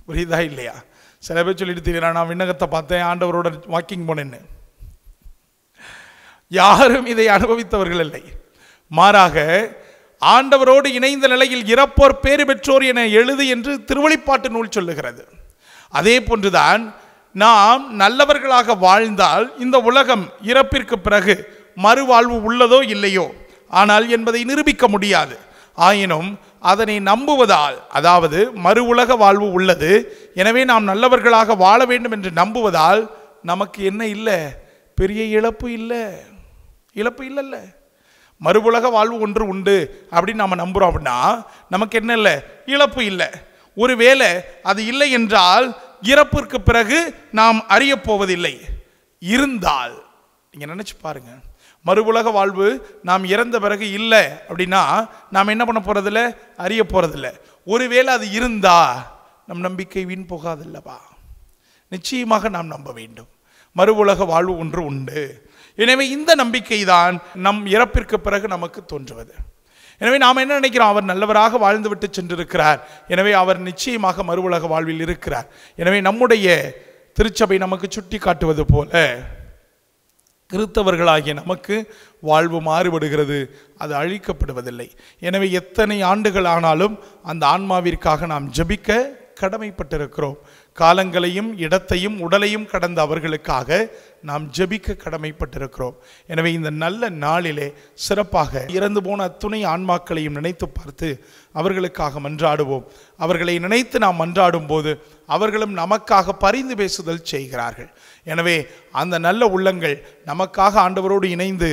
புரியுதா இல்லையா? சில பேர் சொல்லிட்டு தெரியல நான் விண்ணகத்தை பார்த்தேன் ஆண்டவரோட வாக்கிங் போனேன்னு. யாரும் இதை அனுபவித்தவர்கள் இல்லை. மாறாக ஆண்டவரோடு இணைந்த நிலையில் இறப்போர் பேறு பெற்றோர் என எழுது என்று திருவழிப்பாட்டு நூல் சொல்லுகிறது. அதே போன்றுதான் நாம் நல்லவர்களாக வாழ்ந்தால் இந்த உலகம் இறப்பிற்கு பிறகு மறுவாழ்வு உள்ளதோ இல்லையோ? ஆனால் என்பதை நிரூபிக்க முடியாது. ஆயினும் அதனை நம்புவதால் அதாவது மறு உலக வாழ்வு உள்ளது எனவே நாம் நல்லவர்களாக வாழ வேண்டும் என்று நம்புவதால் நமக்கு என்ன இல்லை? பெரிய இழப்பு இல்லை. இழப்பு இல்லைல்ல. மறு உலக வாழ்வு ஒன்று உண்டு அப்படின்னு நாம் நம்புகிறோம் அப்படின்னா நமக்கு என்ன இல்லை? இழப்பு இல்லை. ஒருவேளை அது இல்லை என்றால் இறப்பிற்கு பிறகு நாம் அறியப் போவதில்லை. இருந்தால் நீங்கள் நினச்சி பாருங்க. மறு உலக வாழ்வு நாம் இறந்த பிறகு இல்லை அப்படின்னா நாம் என்ன பண்ண போகிறதில்ல அறிய போகிறதில்ல ஒருவேளை அது இருந்தா நம் நம்பிக்கை வீண் போகாதில்லவா? நிச்சயமாக நாம் நம்ப வேண்டும். மறு உலக வாழ்வு ஒன்று உண்டு. எனவே இந்த நம்பிக்கை தான் நம் இறப்பிற்கு பிறகு நமக்கு தோன்றுவது. எனவே நாம் என்ன நினைக்கிறோம்? அவர் நல்லவராக வாழ்ந்துவிட்டு சென்றிருக்கிறார். எனவே அவர் நிச்சயமாக மறு உலக வாழ்வில் இருக்கிறார். எனவே நம்முடைய திருச்சபை நமக்கு சுட்டி காட்டுவது போல கிறித்தவர்களாகிய நமக்கு வாழ்வு மாறுபடுகிறது. அது அழிக்கப்படுவதில்லை. எனவே எத்தனை ஆண்டுகள் ஆனாலும் அந்த ஆன்மாவிற்காக நாம் ஜெபிக்க கடமைப்பட்டிருக்கிறோம். காலங்களையும் இடத்தையும் உடலையும் கடந்த அவர்களுக்காக நாம் ஜெபிக்க கடமைப்பட்டிருக்கிறோம். எனவே இந்த நல்ல நாளிலே சிறப்பாக இறந்து போன அத்துணை ஆன்மாக்களையும் நினைத்து பார்த்து அவர்களுக்காக மன்றாடுவோம். அவர்களை நினைத்து நாம் மன்றாடும் போது அவர்களும் நமக்காக பரிந்து பேசுதல் செய்கிறார்கள். எனவே அந்த நல்ல உள்ளங்கள் நமக்காக ஆண்டவரோடு இணைந்து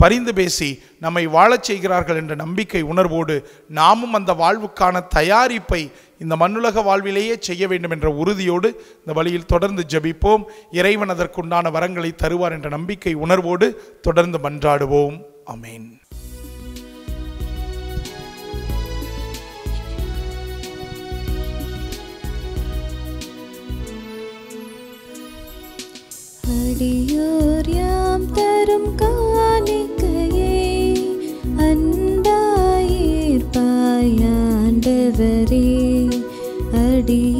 பரிந்து பேசி நம்மை வாழச் செய்கிறார்கள் என்ற நம்பிக்கை உணர்வோடு நாமும் அந்த வாழ்வுக்கான தயாரிப்பை இந்த மண்ணுலக வாழ்விலேயே செய்ய வேண்டும் என்ற உறுதியோடு இந்த வழியில் தொடர்ந்து ஜபிப்போம். இறைவன் அதற்குண்டான வரங்களை தருவார் என்ற நம்பிக்கை உணர்வோடு தொடர்ந்து மன்றாடுவோம். அமேன் அடியோர் யாம் தரும் காணிக்கையை அன்பாயீர்ப்பாயாண்டவரே அடி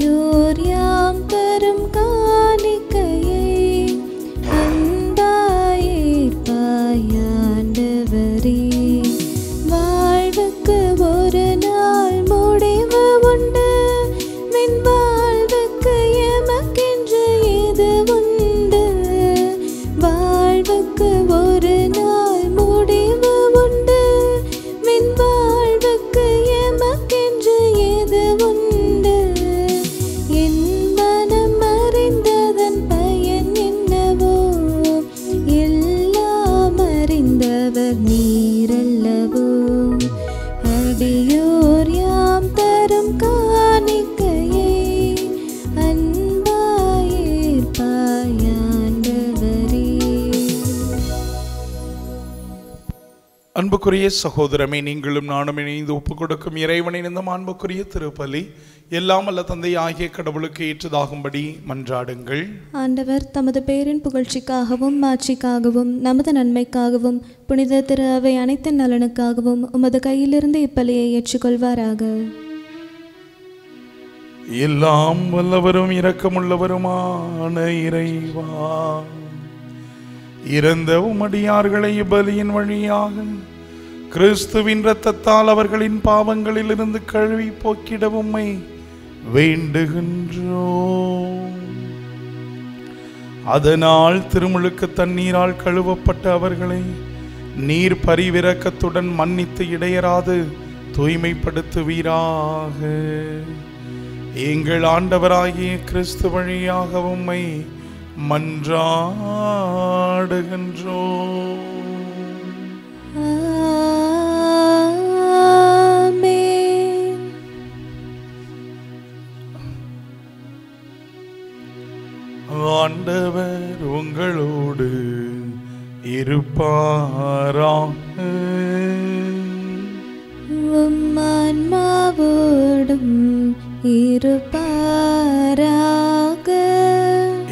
அன்புக்குரிய சகோதரமே நீங்களும் நானும் இணைந்து ஒப்புக் கொடுக்கும் இறைவனின் இந்த அன்புக்குரிய திருப்பலி. எல்லாம் அல்ல தந்தை ஆகிய கடவுளுக்கு ஏற்றதாகும்படி மன்றாடுங்கள். ஆண்டவர் தமது பேரின் புகழ்ச்சிக்காகவும் மாட்சிக்காகவும் நமது நன்மைக்காகவும் புனித திரு அவை அனைத்து நலனுக்காகவும் உமது கையிலிருந்து இப்பலியை ஏற்றுக்கொள்வாராக. எல்லாம் வல்லவரும் இரக்கமுள்ளவருமான இறைவா. இறந்த உமடியார்களை பலியின் வழியாக கிறிஸ்துவின் இரத்தத்தால் அவர்களின் பாவங்களிலிருந்து கழுவி போக்கிட உம்மை வேண்டுகின்றோம். அதனால் திருமுழுக்கு தண்ணீரால் கழுவப்பட்ட அவர்களை நீர் பரிவிரக்கத்துடன் மன்னித்து இடையராது தூய்மைப்படுத்துவீராக. எங்கள் ஆண்டவராகிய கிறிஸ்து வழியாக உம்மை மன்றாடுகின்றோம். ஆண்டவர் உங்களோடு இருப்பாராக. உம் ஆன்மாவோடும் இருப்பாராக.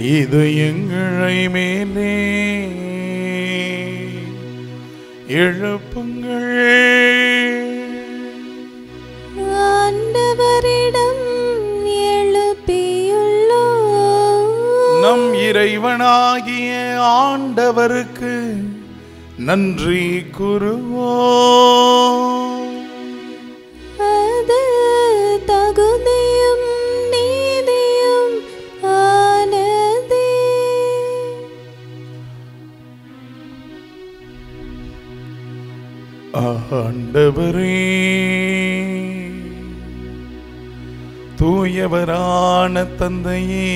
இது எங்களை மேலே எழுப்புங்கள். ஆண்டவரிடம் நம் இறைவனாகிய ஆண்டவருக்கு நன்றி கூறுவோம். அது தகுதியும் நீதியும் ஆனதே. ஆண்டவரே தூயவரான தந்தையே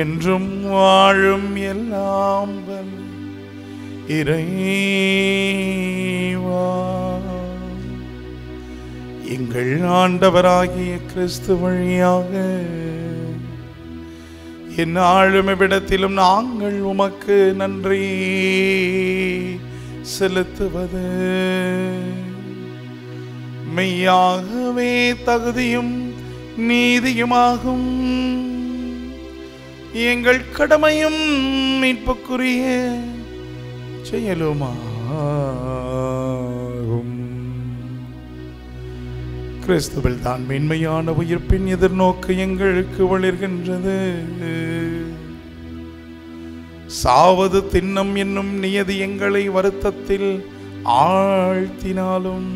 என்றும் வாழும் எல்லாம் இறைவா. எங்கள் ஆண்டவராகிய கிறிஸ்து வழியாக என்னாலும் இவ்விடத்திலும் நாங்கள் உமக்கு நன்றி செலுத்துவது. மெய்யாகவே தகுதியும் நீதியுமாகும். எங்கள் கடமையும் மீட்புக்குரிய செயலுமாகும். கிறிஸ்துவில் தான் மென்மையான உயிர்ப்பின் எதிர்நோக்கு எங்களுக்கு வளிர்கின்றது சாவது திண்ணம் என்னும் நியதி எங்களை வருத்தத்தில் ஆழ்த்தினாலும்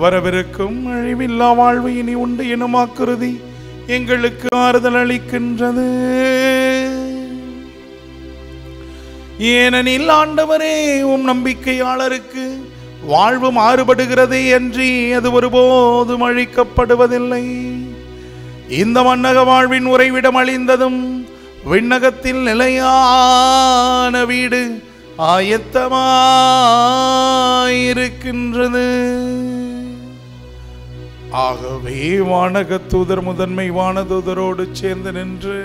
வரவிருக்கும் அழிவில்லா வாழ்வு இனி உண்டு எனமாக்குறுதி எங்களுக்கு ஆறுதல் அளிக்கின்றது. ஏனெனில் ஆண்டவரே உம் நம்பிக்கையாளருக்கு வாழ்வு மாறுபடுகிறது என்று அது ஒருபோதும் அழிக்கப்படுவதில்லை. இந்த மன்னக வாழ்வின் உறைவிடம் அழிந்ததும் விண்ணகத்தில் நிலையான வீடு ஆயத்தமாயிருக்கின்றது. ஆகவே வானகத் தூதர் முதன்மை வானதூதரோடு சேர்ந்து நின்று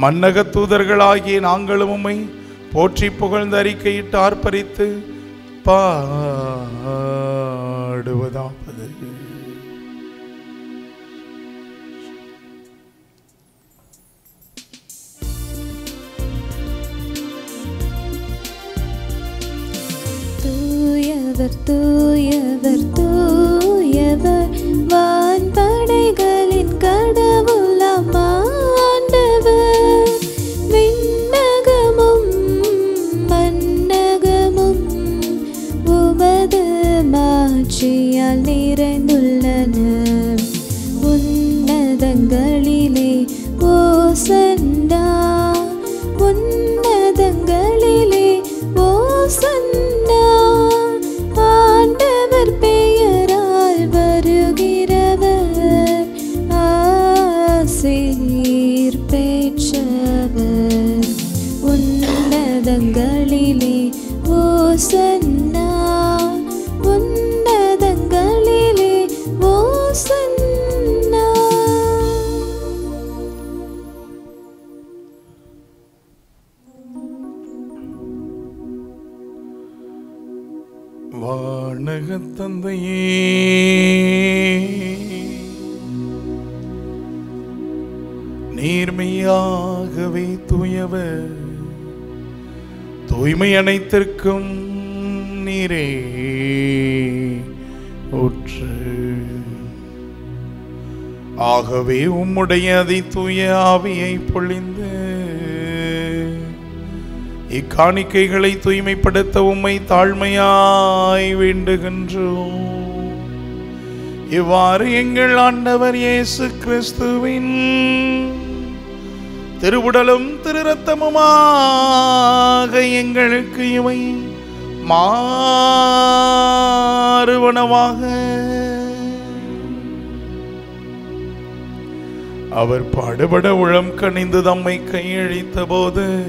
மன்னகத் தூதர்களாகிய நாங்களும் உம்மை போற்றி புகழ்ந்து அறிக்கையிட்டு ஆர்ப்பரித்து பாடுவதாவது தூயவர் தூயவர் தூயவர். வான்படைகளின் கடவுளாம் ஆண்டவர் விண்ணகமும் மன்னகமும் உமது மாட்சியால் நிறைந்துள்ளன. உன்னதங்களிலே ஓசன் அனைத்திற்கும் நீரே ஊற்று. ஆகவே உம்முடைய அதி தூய ஆவியை பொழிந்து இக்காணிக்கைகளை தூய்மைப்படுத்த உம்மை தாழ்மையாய் வேண்டுகின்றோம். இவ்வாறு எங்கள் ஆண்டவர் இயேசு கிறிஸ்துவின் திருவுடலும் திருரத்தமுமாக எங்களுக்கு இவை மாறுவனவாக. அவர் பாடுபட உளம் கனிந்து தம்மை கையழித்த போது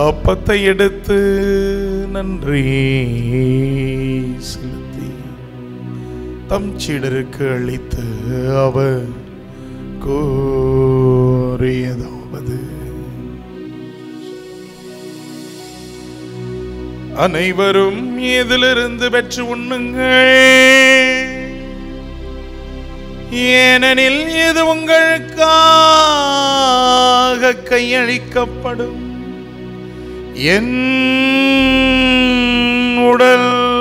அப்பத்தை எடுத்து நன்றி செலுத்தி தம் சீடருக்கு அளித்து அவர் கோரியதாவது. அனைவரும் இதிலிருந்து பெற்று உண்ணுங்கள். ஏனெனில் இது உங்களுக்காக கையளிக்கப்படும். என் உடல்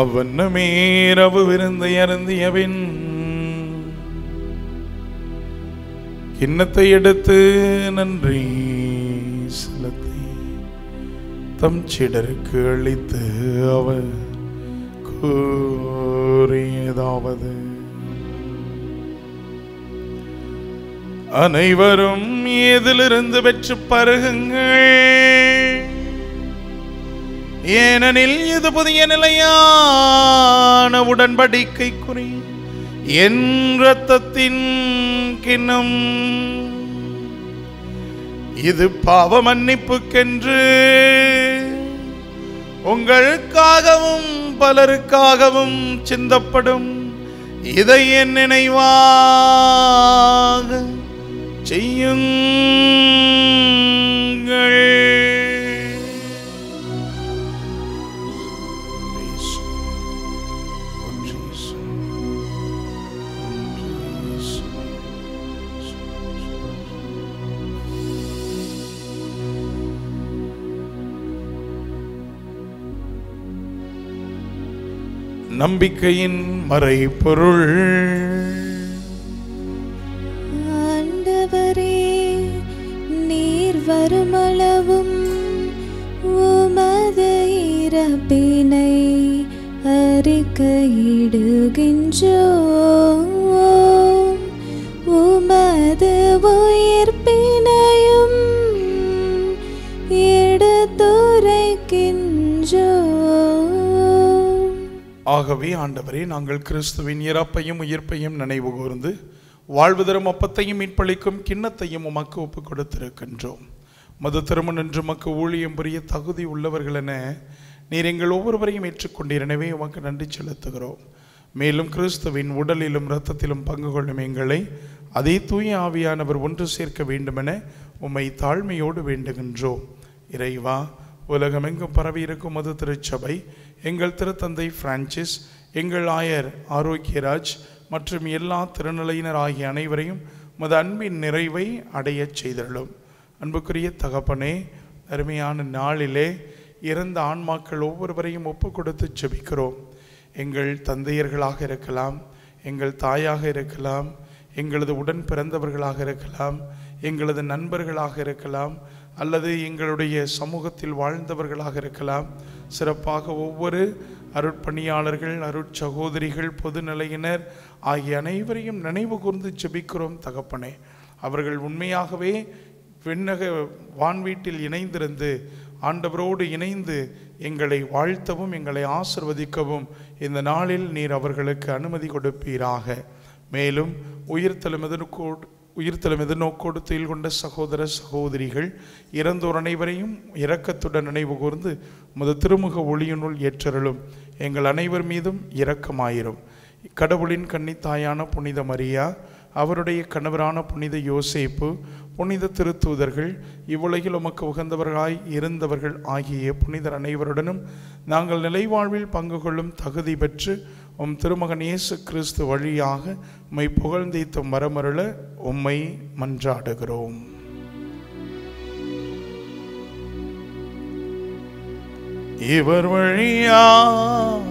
அவ்வண்ணமே இரவு விருந்து அருந்தியபின். கிண்ணத்தை எடுத்து நன்றி செலுத்தி தம் சிடருக்கு அளித்து அவர் கூறியதாவது. அனைவரும் இதிலிருந்து பெற்று பருகுங்கள். ஏனெனில் இது புதிய நிலையான உடன்படிக்கைக்குறி. என் ரத்தத்தின் கிண்ணம். இது பாவ மன்னிப்புக்கென்று உங்களுக்காகவும் பலருக்காகவும் சிந்தப்படும். இதை என் நினைவாக நம்பிக்கையின் மறைபொருள். ஆண்டவரே நீர் வருமளவும் உமது இறப்பினை அறிக்கையிடுகின்றோம். ஆகவே ஆண்டவரே நாங்கள் கிறிஸ்துவின் இறப்பையும் உயிர்ப்பையும் நினைவு கூர்ந்து வாழ்வு தரும் அப்பத்தையும் மீட்பளிக்கும் கிண்ணத்தையும் உமக்கு ஒப்புக் கொடுத்திருக்கின்றோம். மது திருமணம் என்று உமக்கு ஊழியம் புரிய தகுதி உள்ளவர்கள் என நீர் எங்கள் ஒவ்வொருவரையும் ஏற்றுக்கொண்டிருந்தவே உமக்கு நன்றி செலுத்துகிறோம். மேலும் கிறிஸ்துவின் உடலிலும் இரத்தத்திலும் பங்கு கொள்ளும் எங்களை அதே தூய ஆவியானவர் ஒன்று சேர்க்க வேண்டுமென உம்மை தாழ்மையோடு வேண்டுகின்றோம். இறைவா உலகமெங்கும் பரவி இருக்கும் மது திருச்சபை எங்கள் திருத்தந்தை பிரான்சிஸ் எங்கள் ஆயர் ஆரோக்கியராஜ் மற்றும் எல்லா திருநிலையினர் ஆகிய அனைவரையும் மது அன்பின் நிறைவை அடையச் செய்தள்ளும் அன்புக்குரிய தகப்பனே அருமையான நாளிலே இறந்த ஆன்மாக்கள் ஒவ்வொருவரையும் ஒப்பு கொடுத்து ஜெபிக்கிறோம் எங்கள் தந்தையர்களாக இருக்கலாம் எங்கள் தாயாக இருக்கலாம் எங்களது உடன் பிறந்தவர்களாக இருக்கலாம் எங்களது நண்பர்களாக இருக்கலாம் அல்லது எங்களுடைய சமூகத்தில் வாழ்ந்தவர்களாக இருக்கலாம். சிறப்பாக ஒவ்வொரு அருட்பணியாளர்கள் அருட்சகோதரிகள் பொதுநிலையினர் ஆகிய அனைவரையும் நினைவு கூர்ந்து ஜெபிக்கிறோம் தகப்பனே. அவர்கள் உண்மையாகவே விண்ணக வான்வீட்டில் இணைந்திருந்து ஆண்டவரோடு இணைந்து எங்களை வாழ்த்தவும் எங்களை ஆசிர்வதிக்கவும் இந்த நாளில் நீர் அவர்களுக்கு அனுமதி கொடுப்பீராக. மேலும் உயிர்த்தெழுமதற்கு உயிர்த்தலம் எதிர்நோக்கோடு துயில் கொண்ட சகோதர சகோதரிகள் இறந்தோர் அனைவரையும் இரக்கத்துடன் நினைவு கூர்ந்து முத திருமுக ஒளியினுள் ஏற்றருளும். எங்கள் அனைவர் மீதும் இரக்கமாயிரும். கடவுளின் கன்னித்தாயான புனித மரியா அவருடைய கணவரான புனித யோசேப்பு புனித திருத்தூதர்கள் இவ்வுலகில் உமக்கு உகந்தவர்களாய் இருந்தவர்கள் ஆகிய புனிதர் அனைவருடனும் நாங்கள் நிலைவாழ்வில் பங்கு கொள்ளும் தகுதி பெற்று உம் திருமகன் இயேசு கிறிஸ்து வழியாக உம்மை புகழ்ந்தீத்தும் மரமருள உம்மை மன்றாடுகிறோம். இவர் வழியாக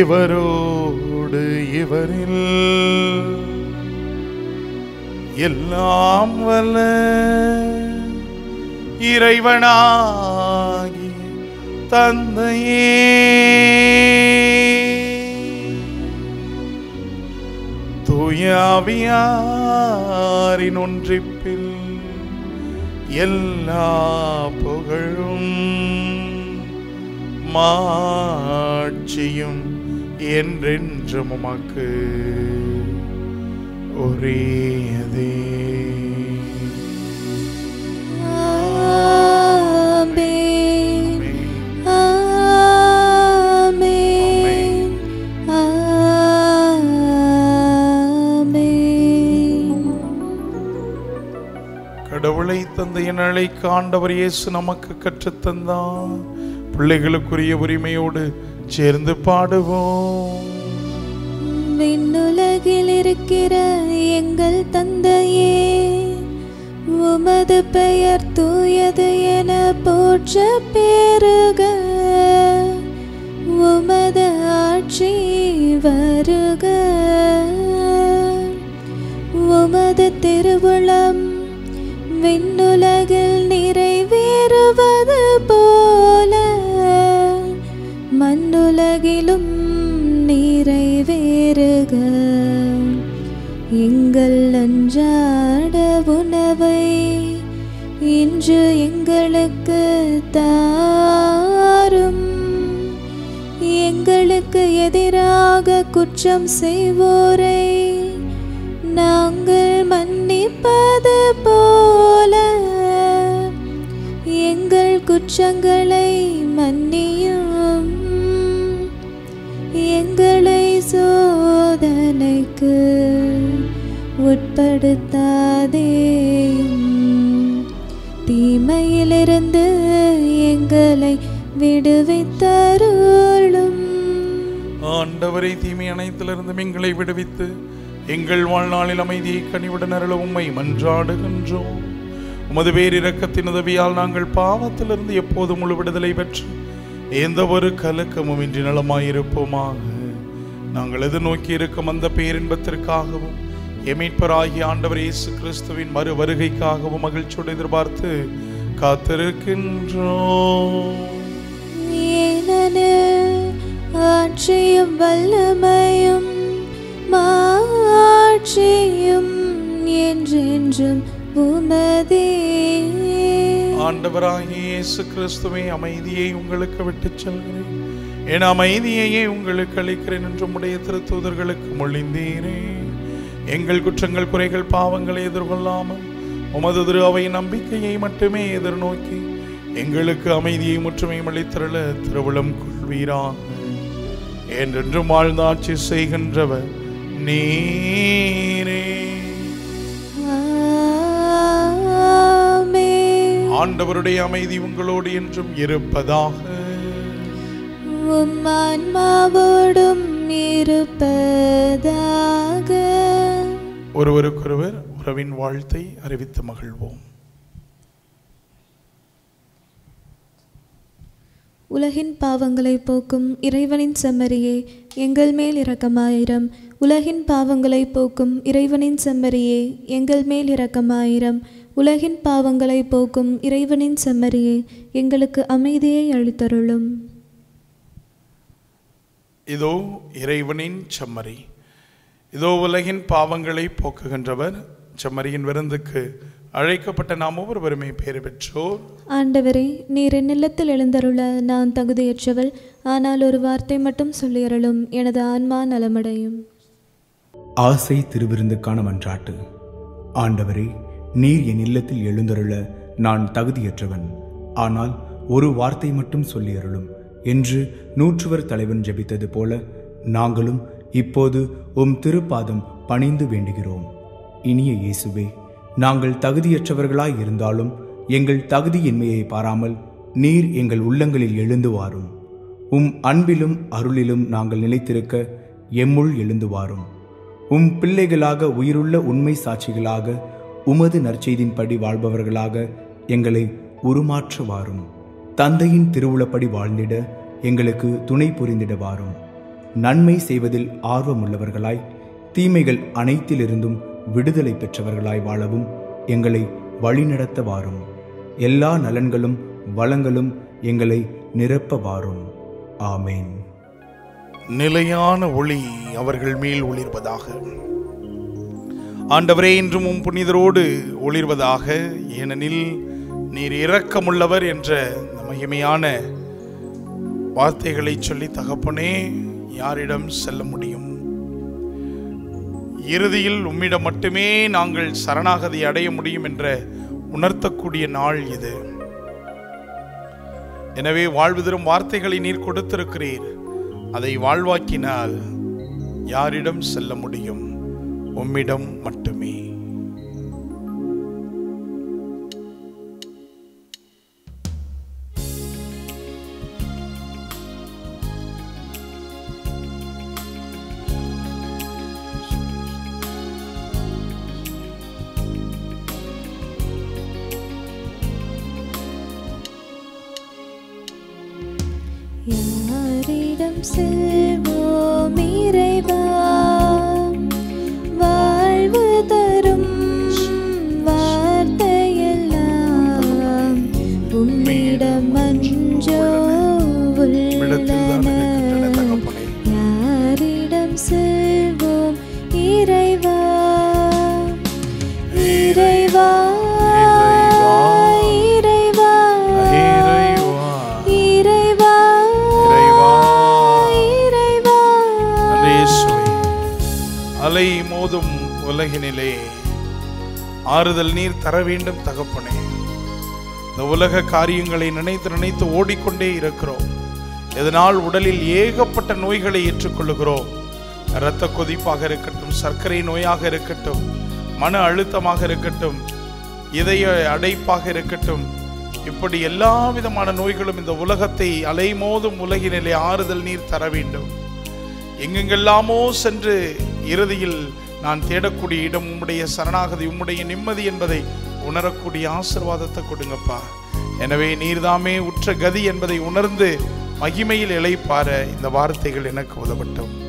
இவரோடு இவரில் எல்லாம் வல்ல இறைவனா தந்தையே. தூயாவியாரின் ஒன்றிப்பில் எல்லா புகழும் மாட்சியும் என்றென்றும் உமக்கு ஒரேதே Oh கடவுளை தந்தையின் அழைக்க ஆண்டவர் இயேசு நமக்கு கற்றுத்தந்தார் பிள்ளைகளுக்குரிய உரிமையோடு சேர்ந்து பாடுவோம். விண்ணுலகில் இருக்கிற எங்கள் தந்தையே உமது பெயர் தூயது என போற்ற பெருக. உமது ஆட்சி வருக. உமது திருவுளம் விண்ணுலகில் நிறைவேறுவது போல. மண்ணுலகிலும் நிறைவேறுக எங்கள் அன்றாட உணவை இன்று எங்களுக்கு தாரும். எங்களுக்கு எதிராக குற்றம் செய்வோரை நாங்கள் மன்னிப்பது போல. எங்கள் குற்றங்களை மன்னியும். எங்களை சோதனைக்கு உட்படுத்தாதேயும். தீமையிலிருந்து எங்களை விடுவித்தருளும். ஆண்டவரை தீமை அனைத்திலிருந்தும் எங்களை விடுவித்து எங்கள் வாழ்நாளில் அமைதியை கனிவுடன் அருள உண்மை மன்றாடுகின்றோம். உமது பேரிரக்கத்தின் உதவியால் நாங்கள் பாவத்திலிருந்து எப்போது முழு விடுதலை பெற்று எந்த ஒரு கலக்கமும் இன்றி நலமாயிருப்போமாக. நாங்கள் எதிர்நோக்கி இருக்கும் அந்த பேரின்பத்திற்காகவும் எமீட்பராகிய ஆண்டவர் இயேசு கிறிஸ்துவின் மறு வருகைக்காகவும் மகிழ்ச்சியோடு எதிர்பார்த்து காத்திருக்கின்றோம். ஏனெனில் ஆட்சியும் வல்லமையும் மாட்சியும் என்றென்றும் உமதே. ஆண்டவராகிய இயேசு கிறிஸ்துவே அமைதியை உங்களுக்கு விட்டுச் செல்கிறேன். என் அமைதியையே உங்களுக்கு அளிக்கிறேன் என்று உடைய திருத்தூதர்களுக்கு மொழிந்தீரே. எங்கள் குற்றங்கள் குறைகள் பாவங்களை எதிர்கொள்ளாமல் உமது திரு அவை நம்பிக்கையை மட்டுமே எதிர்நோக்கி எங்களுக்கு அமைதியை முற்றுமையும் அளித்தருள திருவிழம் கொள்வீரான் என்றென்றும் வாழ்ந்தாட்சி செய்கின்றவர் நீரே. ஆண்டவருடைய அமைதி உங்களோடு என்றும் இருப்பதாக. ஆன்மாவோடும் இருப்பதாக. ஒருவருக்கொருவர் உறவின் வாழ்த்தை அறிவித்து மகிழ்வோம். உலகின் பாவங்களை போக்கும் இறைவனின் செம்மறியே எங்கள் மேல் இரக்கமாயிரம். உலகின் பாவங்களை போக்கும் இறைவனின் செம்மறியே எங்கள் மேல் இரக்கமாயிரம் உலகின் பாவங்களை போக்கும் இறைவனின் செம்மறியே எங்களுக்கு அமைதியை அளித்தருளும். இதோ இறைவனின் செம்மறி. இதோ உலகின் பாவங்களை போக்குகின்றவர். செம்மறியின் விருந்துக்கு அழைக்கப்பட்ட நாம் ஒவ்வொருவருமே பேறு பெற்றோர். ஆண்டவரே நீர் என் இல்லத்தில் எழுந்தருள நான் தகுதியற்றவள். ஆனால் ஒரு வார்த்தை மட்டும் சொல்லியருளும். எனது ஆன்மா நலமடையும். ஆசை திருவிருந்துக்கான மன்றாட்டு. ஆண்டவரே நீர் என் இல்லத்தில் எழுந்தருள நான் தகுதியற்றவன். ஆனால் ஒரு வார்த்தை மட்டும் சொல்லி அருளும் என்று நூற்றுவர் தலைவன் ஜெபித்தது போல நாங்களும் இப்போது உம் திருப்பாதம் பணிந்து வேண்டுகிறோம். இனிய இயேசுவே நாங்கள் தகுதியற்றவர்களாய் இருந்தாலும் எங்கள் தகுதியின்மையை பாராமல் நீர் எங்கள் உள்ளங்களில் எழுந்து வாரும். உம் அன்பிலும் அருளிலும் நாங்கள் நிலைத்திருக்க எம்முள் எழுந்து வாரும். உம் பிள்ளைகளாக உயிருள்ள உண்மை சாட்சிகளாக உமது நற்செய்தின்படி வாழ்பவர்களாக எங்களை உருமாற்ற வாரும் தந்தையின் திருவுளப்படி வாழ்ந்திட எங்களுக்கு துணை புரிந்திட வாரும் நன்மை செய்வதில் ஆர்வமுள்ளவர்களாய் தீமைகள் அனைத்திலிருந்தும் விடுதலை பெற்றவர்களாய் வாழவும் எங்களை வழிநடத்த வாரும் எல்லா நலன்களும் வளங்களும் எங்களை நிரப்ப வாரும் ஆமேன். நிலையான ஒளி அவர்கள் மேல் ஒளிர்வதாக. ஆண்டவரே இன்றும் உம் புனிதரோடு ஒளிர்வதாக. ஏனெனில் நீர் இரக்கமுள்ளவர் என்ற மகிமையான வார்த்தைகளை சொல்லி தகப்பனே யாரிடம் செல்ல முடியும்? இறுதியில் உம்மிடம் மட்டுமே நாங்கள் சரணாகதி அடைய முடியும் என்ற உணர்த்தக்கூடிய நாள் இது. எனவே வாழ்வு தரும் வார்த்தைகளை நீர் கொடுத்திருக்கிறீர். அதை வாழ்வாக்கினால் யாரிடம் செல்ல முடியும்? உம்மிடம் மட்டுமே. உலகினிலே ஆறுதல் நீர் தர வேண்டும் தகப்பனே. இந்த உலக காரியங்களை நினைத்து நினைத்து ஓடிக்கொண்டே இருக்கிறோம். இதனால் உடலில் ஏகப்பட்ட நோய்களை ஏற்றுக்கொள்ளுகிறோம். இரத்த கொதிப்பாக இருக்கட்டும் சர்க்கரை நோயாக இருக்கட்டும் மன அழுத்தமாக இருக்கட்டும் இதய அடைப்பாக இருக்கட்டும் இப்படி எல்லா விதமான நோய்களும் இந்த உலகத்தை அலைமோதும் உலகினிலே ஆறுதல் நீர் தர வேண்டும். எங்கெங்கெல்லாமோ சென்று இறுதியில் நான் தேடக்கூடிய இடம் உம்முடைய சரணாகதி உம்முடைய நிம்மதி என்பதை உணரக்கூடிய ஆசிர்வாதத்தை கொடுங்கப்பா. எனவே நீர்தாமே உற்ற கதி என்பதை உணர்ந்து மகிமையில் இளைப்பார இந்த வார்த்தைகள் எனக்கு உதவட்டும்.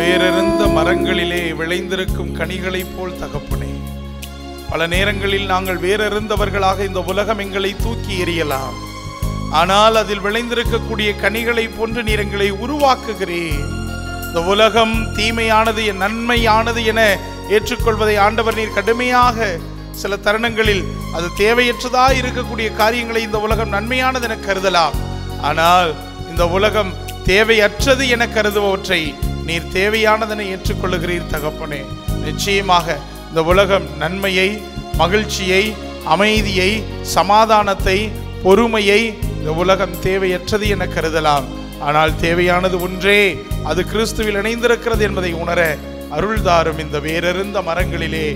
இறைவா மரங்களிலே விளைந்திருக்கும் கனிகளைப் போல் தகப்பனே. பல நேரங்களில் நாங்கள் வேறெருந்தவர்களாக இந்த உலகம் எங்களை தூக்கி எறியலாம். ஆனால் அதில் விளைந்திருக்கக்கூடிய கனிகளை போன்று நீர் எங்களை உருவாக்குகிறேன் இந்த உலகம் தீமையானது என் நன்மையானது என ஏற்றுக்கொள்வதை ஆண்டவர் நீர் கடுமையாக சில தருணங்களில் அது தேவையற்றதா இருக்கக்கூடிய காரியங்களை இந்த உலகம் நன்மையானது என கருதலாம். ஆனால் இந்த உலகம் தேவையற்றது என கருதுபவற்றை நீர் தேவையானதென ஏற்றுக்கொள்ளுகிறீர் தகப்பனே. நிச்சயமாக இந்த உலகம் நன்மையை மகிழ்ச்சியை அமைதியை சமாதானத்தை பொறுமையை இந்த உலகம் தேவையற்றது என கருதலாம். ஆனால் தேவையானது ஒன்றே அது கிறிஸ்துவில் இணைந்திருக்கிறது என்பதை உணர அருள்தாரும் இந்த வேறறிந்த மரங்களிலே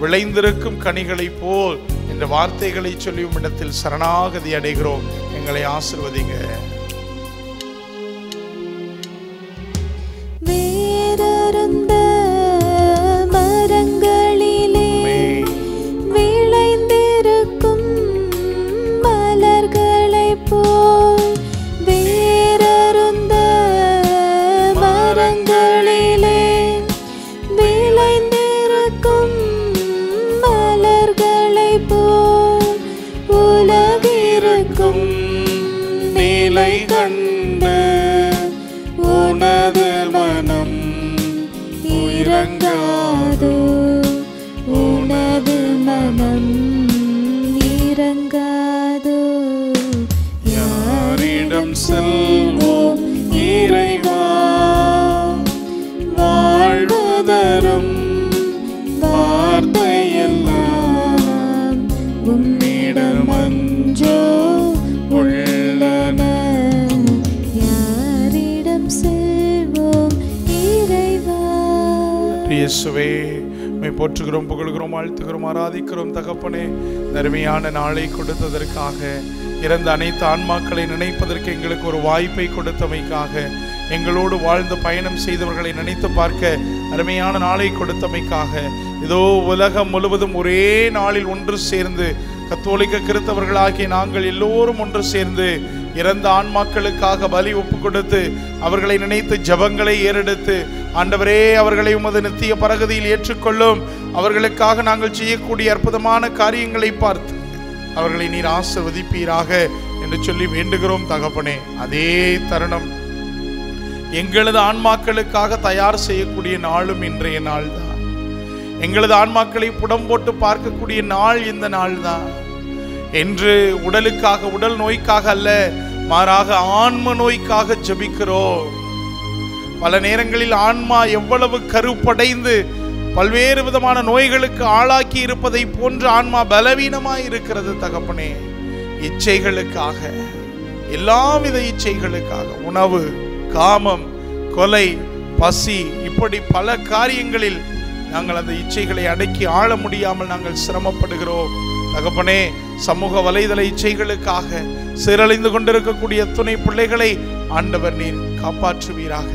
விளைந்திருக்கும் கனிகளைப் போல். என்ற வார்த்தைகளை சொல்லியும் இடத்தில் சரணாகதி அடைகிறோம். எங்களை ஆசிர்வதிங்க. வேறறுந்த மரங்களிலே இயேசுவே மை போற்றுகிறோம் புகழ்கிறோம் வாழ்த்துகிறோம் ஆராதிக்கிறோம் தகப்பனே. நருமையான அருமையான நாளை கொடுத்ததற்காக இறந்த அனைத்து ஆன்மாக்களை நினைப்பதற்கு எங்களுக்கு ஒரு வாய்ப்பை கொடுத்தமைக்காக எங்களோடு வாழ்ந்து பயணம் செய்தவர்களை நினைத்து பார்க்க அருமையான நாளை கொடுத்தமைக்காக இதோ உலகம் முழுவதும் ஒரே நாளில் ஒன்று சேர்ந்து கத்தோலிக்க கிறித்தவர்களாகிய நாங்கள் எல்லோரும் ஒன்று சேர்ந்து இறந்த ஆன்மாக்களுக்காக பலி ஒப்பு கொடுத்து அவர்களை நினைத்து ஜபங்களை ஏறெடுத்து ஆண்டவரே அவர்களை உமது நித்திய பரகதியில் ஏற்றுக்கொள்ளும். அவர்களுக்காக நாங்கள் செய்யக்கூடிய அற்புதமான காரியங்களை பார்த்து அவர்களை நீர் ஆசிர்வதிப்பீராக என்று சொல்லி வேண்டுகிறோம் தகப்பனே. அதே தருணம் எங்களது ஆன்மாக்களுக்காக தயார் செய்யக்கூடிய நாளும் இன்றைய நாள் தான் எங்களது ஆன்மாக்களை புடம் போட்டு பார்க்கக்கூடிய நாள் இந்த நாள் தான் என்று உடலுக்காக உடல் நோய்க்காக அல்ல மாறாக ஆன்ம நோய்க்காக ஜபிக்கிறோம். பல நேரங்களில் ஆன்மா எவ்வளவு கருப்படைந்து பல்வேறு விதமான நோய்களுக்கு ஆளாக்கி இருப்பதை போன்று ஆன்மா பலவீனமாய் இருக்கிறது தகப்பனே. இச்சைகளுக்காக எல்லாவித இச்சைகளுக்காக உணவு காமம் கொலை பசி இப்படி பல காரியங்களில் நாங்கள் அந்த இச்சைகளை அடக்கி ஆள முடியாமல் நாங்கள் சிரமப்படுகிறோம். தகப்பனே சமூக வலைதள இச்சைகளுக்காக சீரழிந்து கொண்டிருக்கக்கூடிய துணை பிள்ளைகளை ஆண்டவர் நீர் காப்பாற்றுவீராக.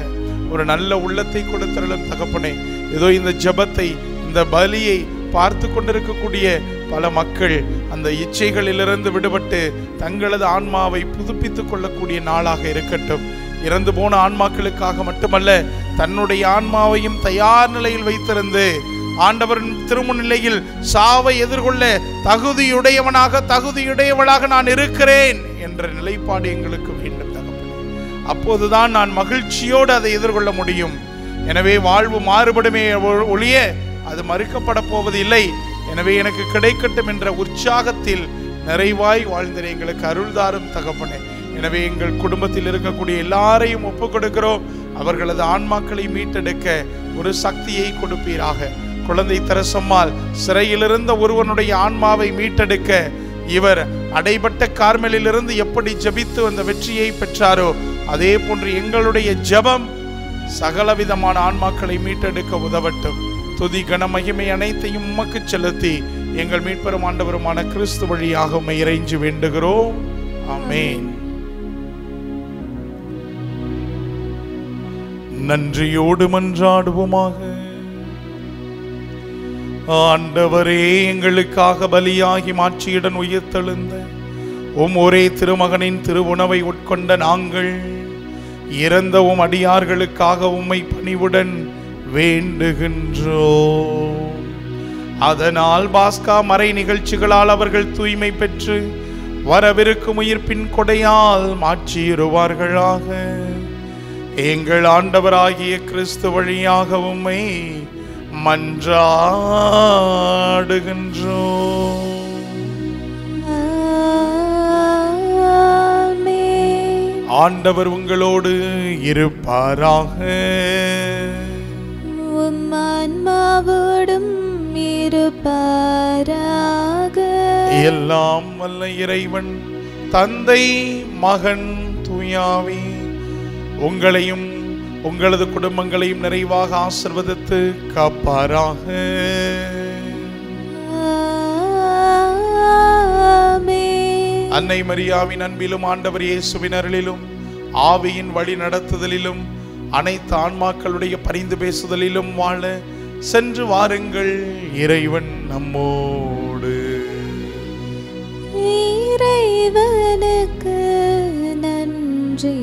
ஒரு நல்ல உள்ளத்தை கொடுத்தருளும் தகப்பனே ஏதோ இந்த ஜெபத்தை இந்த பலியை பார்த்து கொண்டிருக்கக்கூடிய பல மக்கள் அந்த இச்சைகளிலிருந்து விடுபட்டு தங்களது ஆன்மாவை புதுப்பித்துக் கொள்ளக்கூடிய நாளாக இருக்கட்டும். இறந்து போன ஆன்மாக்களுக்காக மட்டுமல்ல தன்னுடைய ஆன்மாவையும் தயார் நிலையில் வைத்திருந்து ஆண்டவரின் திருமுன்னிலையில் சாவை எதிர்கொள்ள தகுதியுடையவனாக தகுதியுடையவளாக நான் இருக்கிறேன் என்ற நிலைப்பாடு எங்களுக்கு வேண்டும் அப்போதுதான் நான் மகிழ்ச்சியோடு அதை எதிர்கொள்ள முடியும். எனவே வாழ்வு மாறுபடுமே ஒ- ஒழிய அது மறுக்கப்பட போவது இல்லை எனவே எனக்கு கிடைக்கட்டும் என்ற உற்சாகத்தில் நிறைவாய் வாழ்ந்திர எங்களுக்கு அருள்தாரும் தகப்பனே. எனவே எங்கள் குடும்பத்தில் இருக்கக்கூடிய எல்லாரையும் ஒப்புக் கொடுக்கிறோம் அவர்களது ஆன்மாக்களை மீட்டெடுக்க ஒரு சக்தியை கொடுப்பீராக. குழந்தை தரசம்மாள் சிறையிலிருந்த ஒருவனுடைய ஆன்மாவை மீட்டெடுக்க இவர் அடைபட்ட கார்மலிலிருந்து எப்படி ஜெபித்து அந்த வெற்றியை பெற்றாரோ அதே போன்று எங்களுடைய ஜெபம் சகலவிதமான ஆன்மாக்களை மீட்டெடுக்க உதவட்டும். துதி கன மகிமை அனைத்தையும் உமக்கு செலுத்தி எங்கள் மீட்பெரும் ஆண்டவருமான கிறிஸ்து வழியாக உம்மை வேண்டுகிறோம். ஆமென். நன்றியோடு மன்றாடுவோமாக. ஆண்டவரே எங்களுக்காக பலியாகி மாட்சியுடன் உயிர்த்தெழுந்த உம் ஒரே திருமகனின் திருவுணவை உட்கொண்ட நாங்கள் இறந்த உம் அடியார்களுக்காக உம்மை பணிவுடன் வேண்டுகின்றோ அதனால் பாஸ்கா மறை நிகழ்ச்சிகளால் அவர்கள் தூய்மை பெற்று வரவிருக்கும் உயிர்ப்பின் கொடையால் மாற்றியிருவார்களாக. எங்கள் ஆண்டவராகிய கிறிஸ்து வழியாக உம்மை மன்றாடுகின்றோம். ஆண்டவர் உங்களோடு இருப்பாராக. ஆன்மாவோடும் இருப்பாராக. எல்லாம் வல்ல இறைவன் தந்தை மகன் துயாவி உங்களையும் உங்களது குடும்பங்களையும் நிறைவாக ஆசிர்வதித்து காப்பாராக. அன்னை மரியாவின் அன்பிலும் ஆண்டவர் இயேசுவினரிலும் ஆவியின் வழி நடத்துதலிலும் அனைத்து ஆன்மாக்களுடைய பரிந்து பேசுதலிலும் வாழ சென்று வாருங்கள் இறைவன் நம்மோடு. இறைவனுக்கு நன்றி.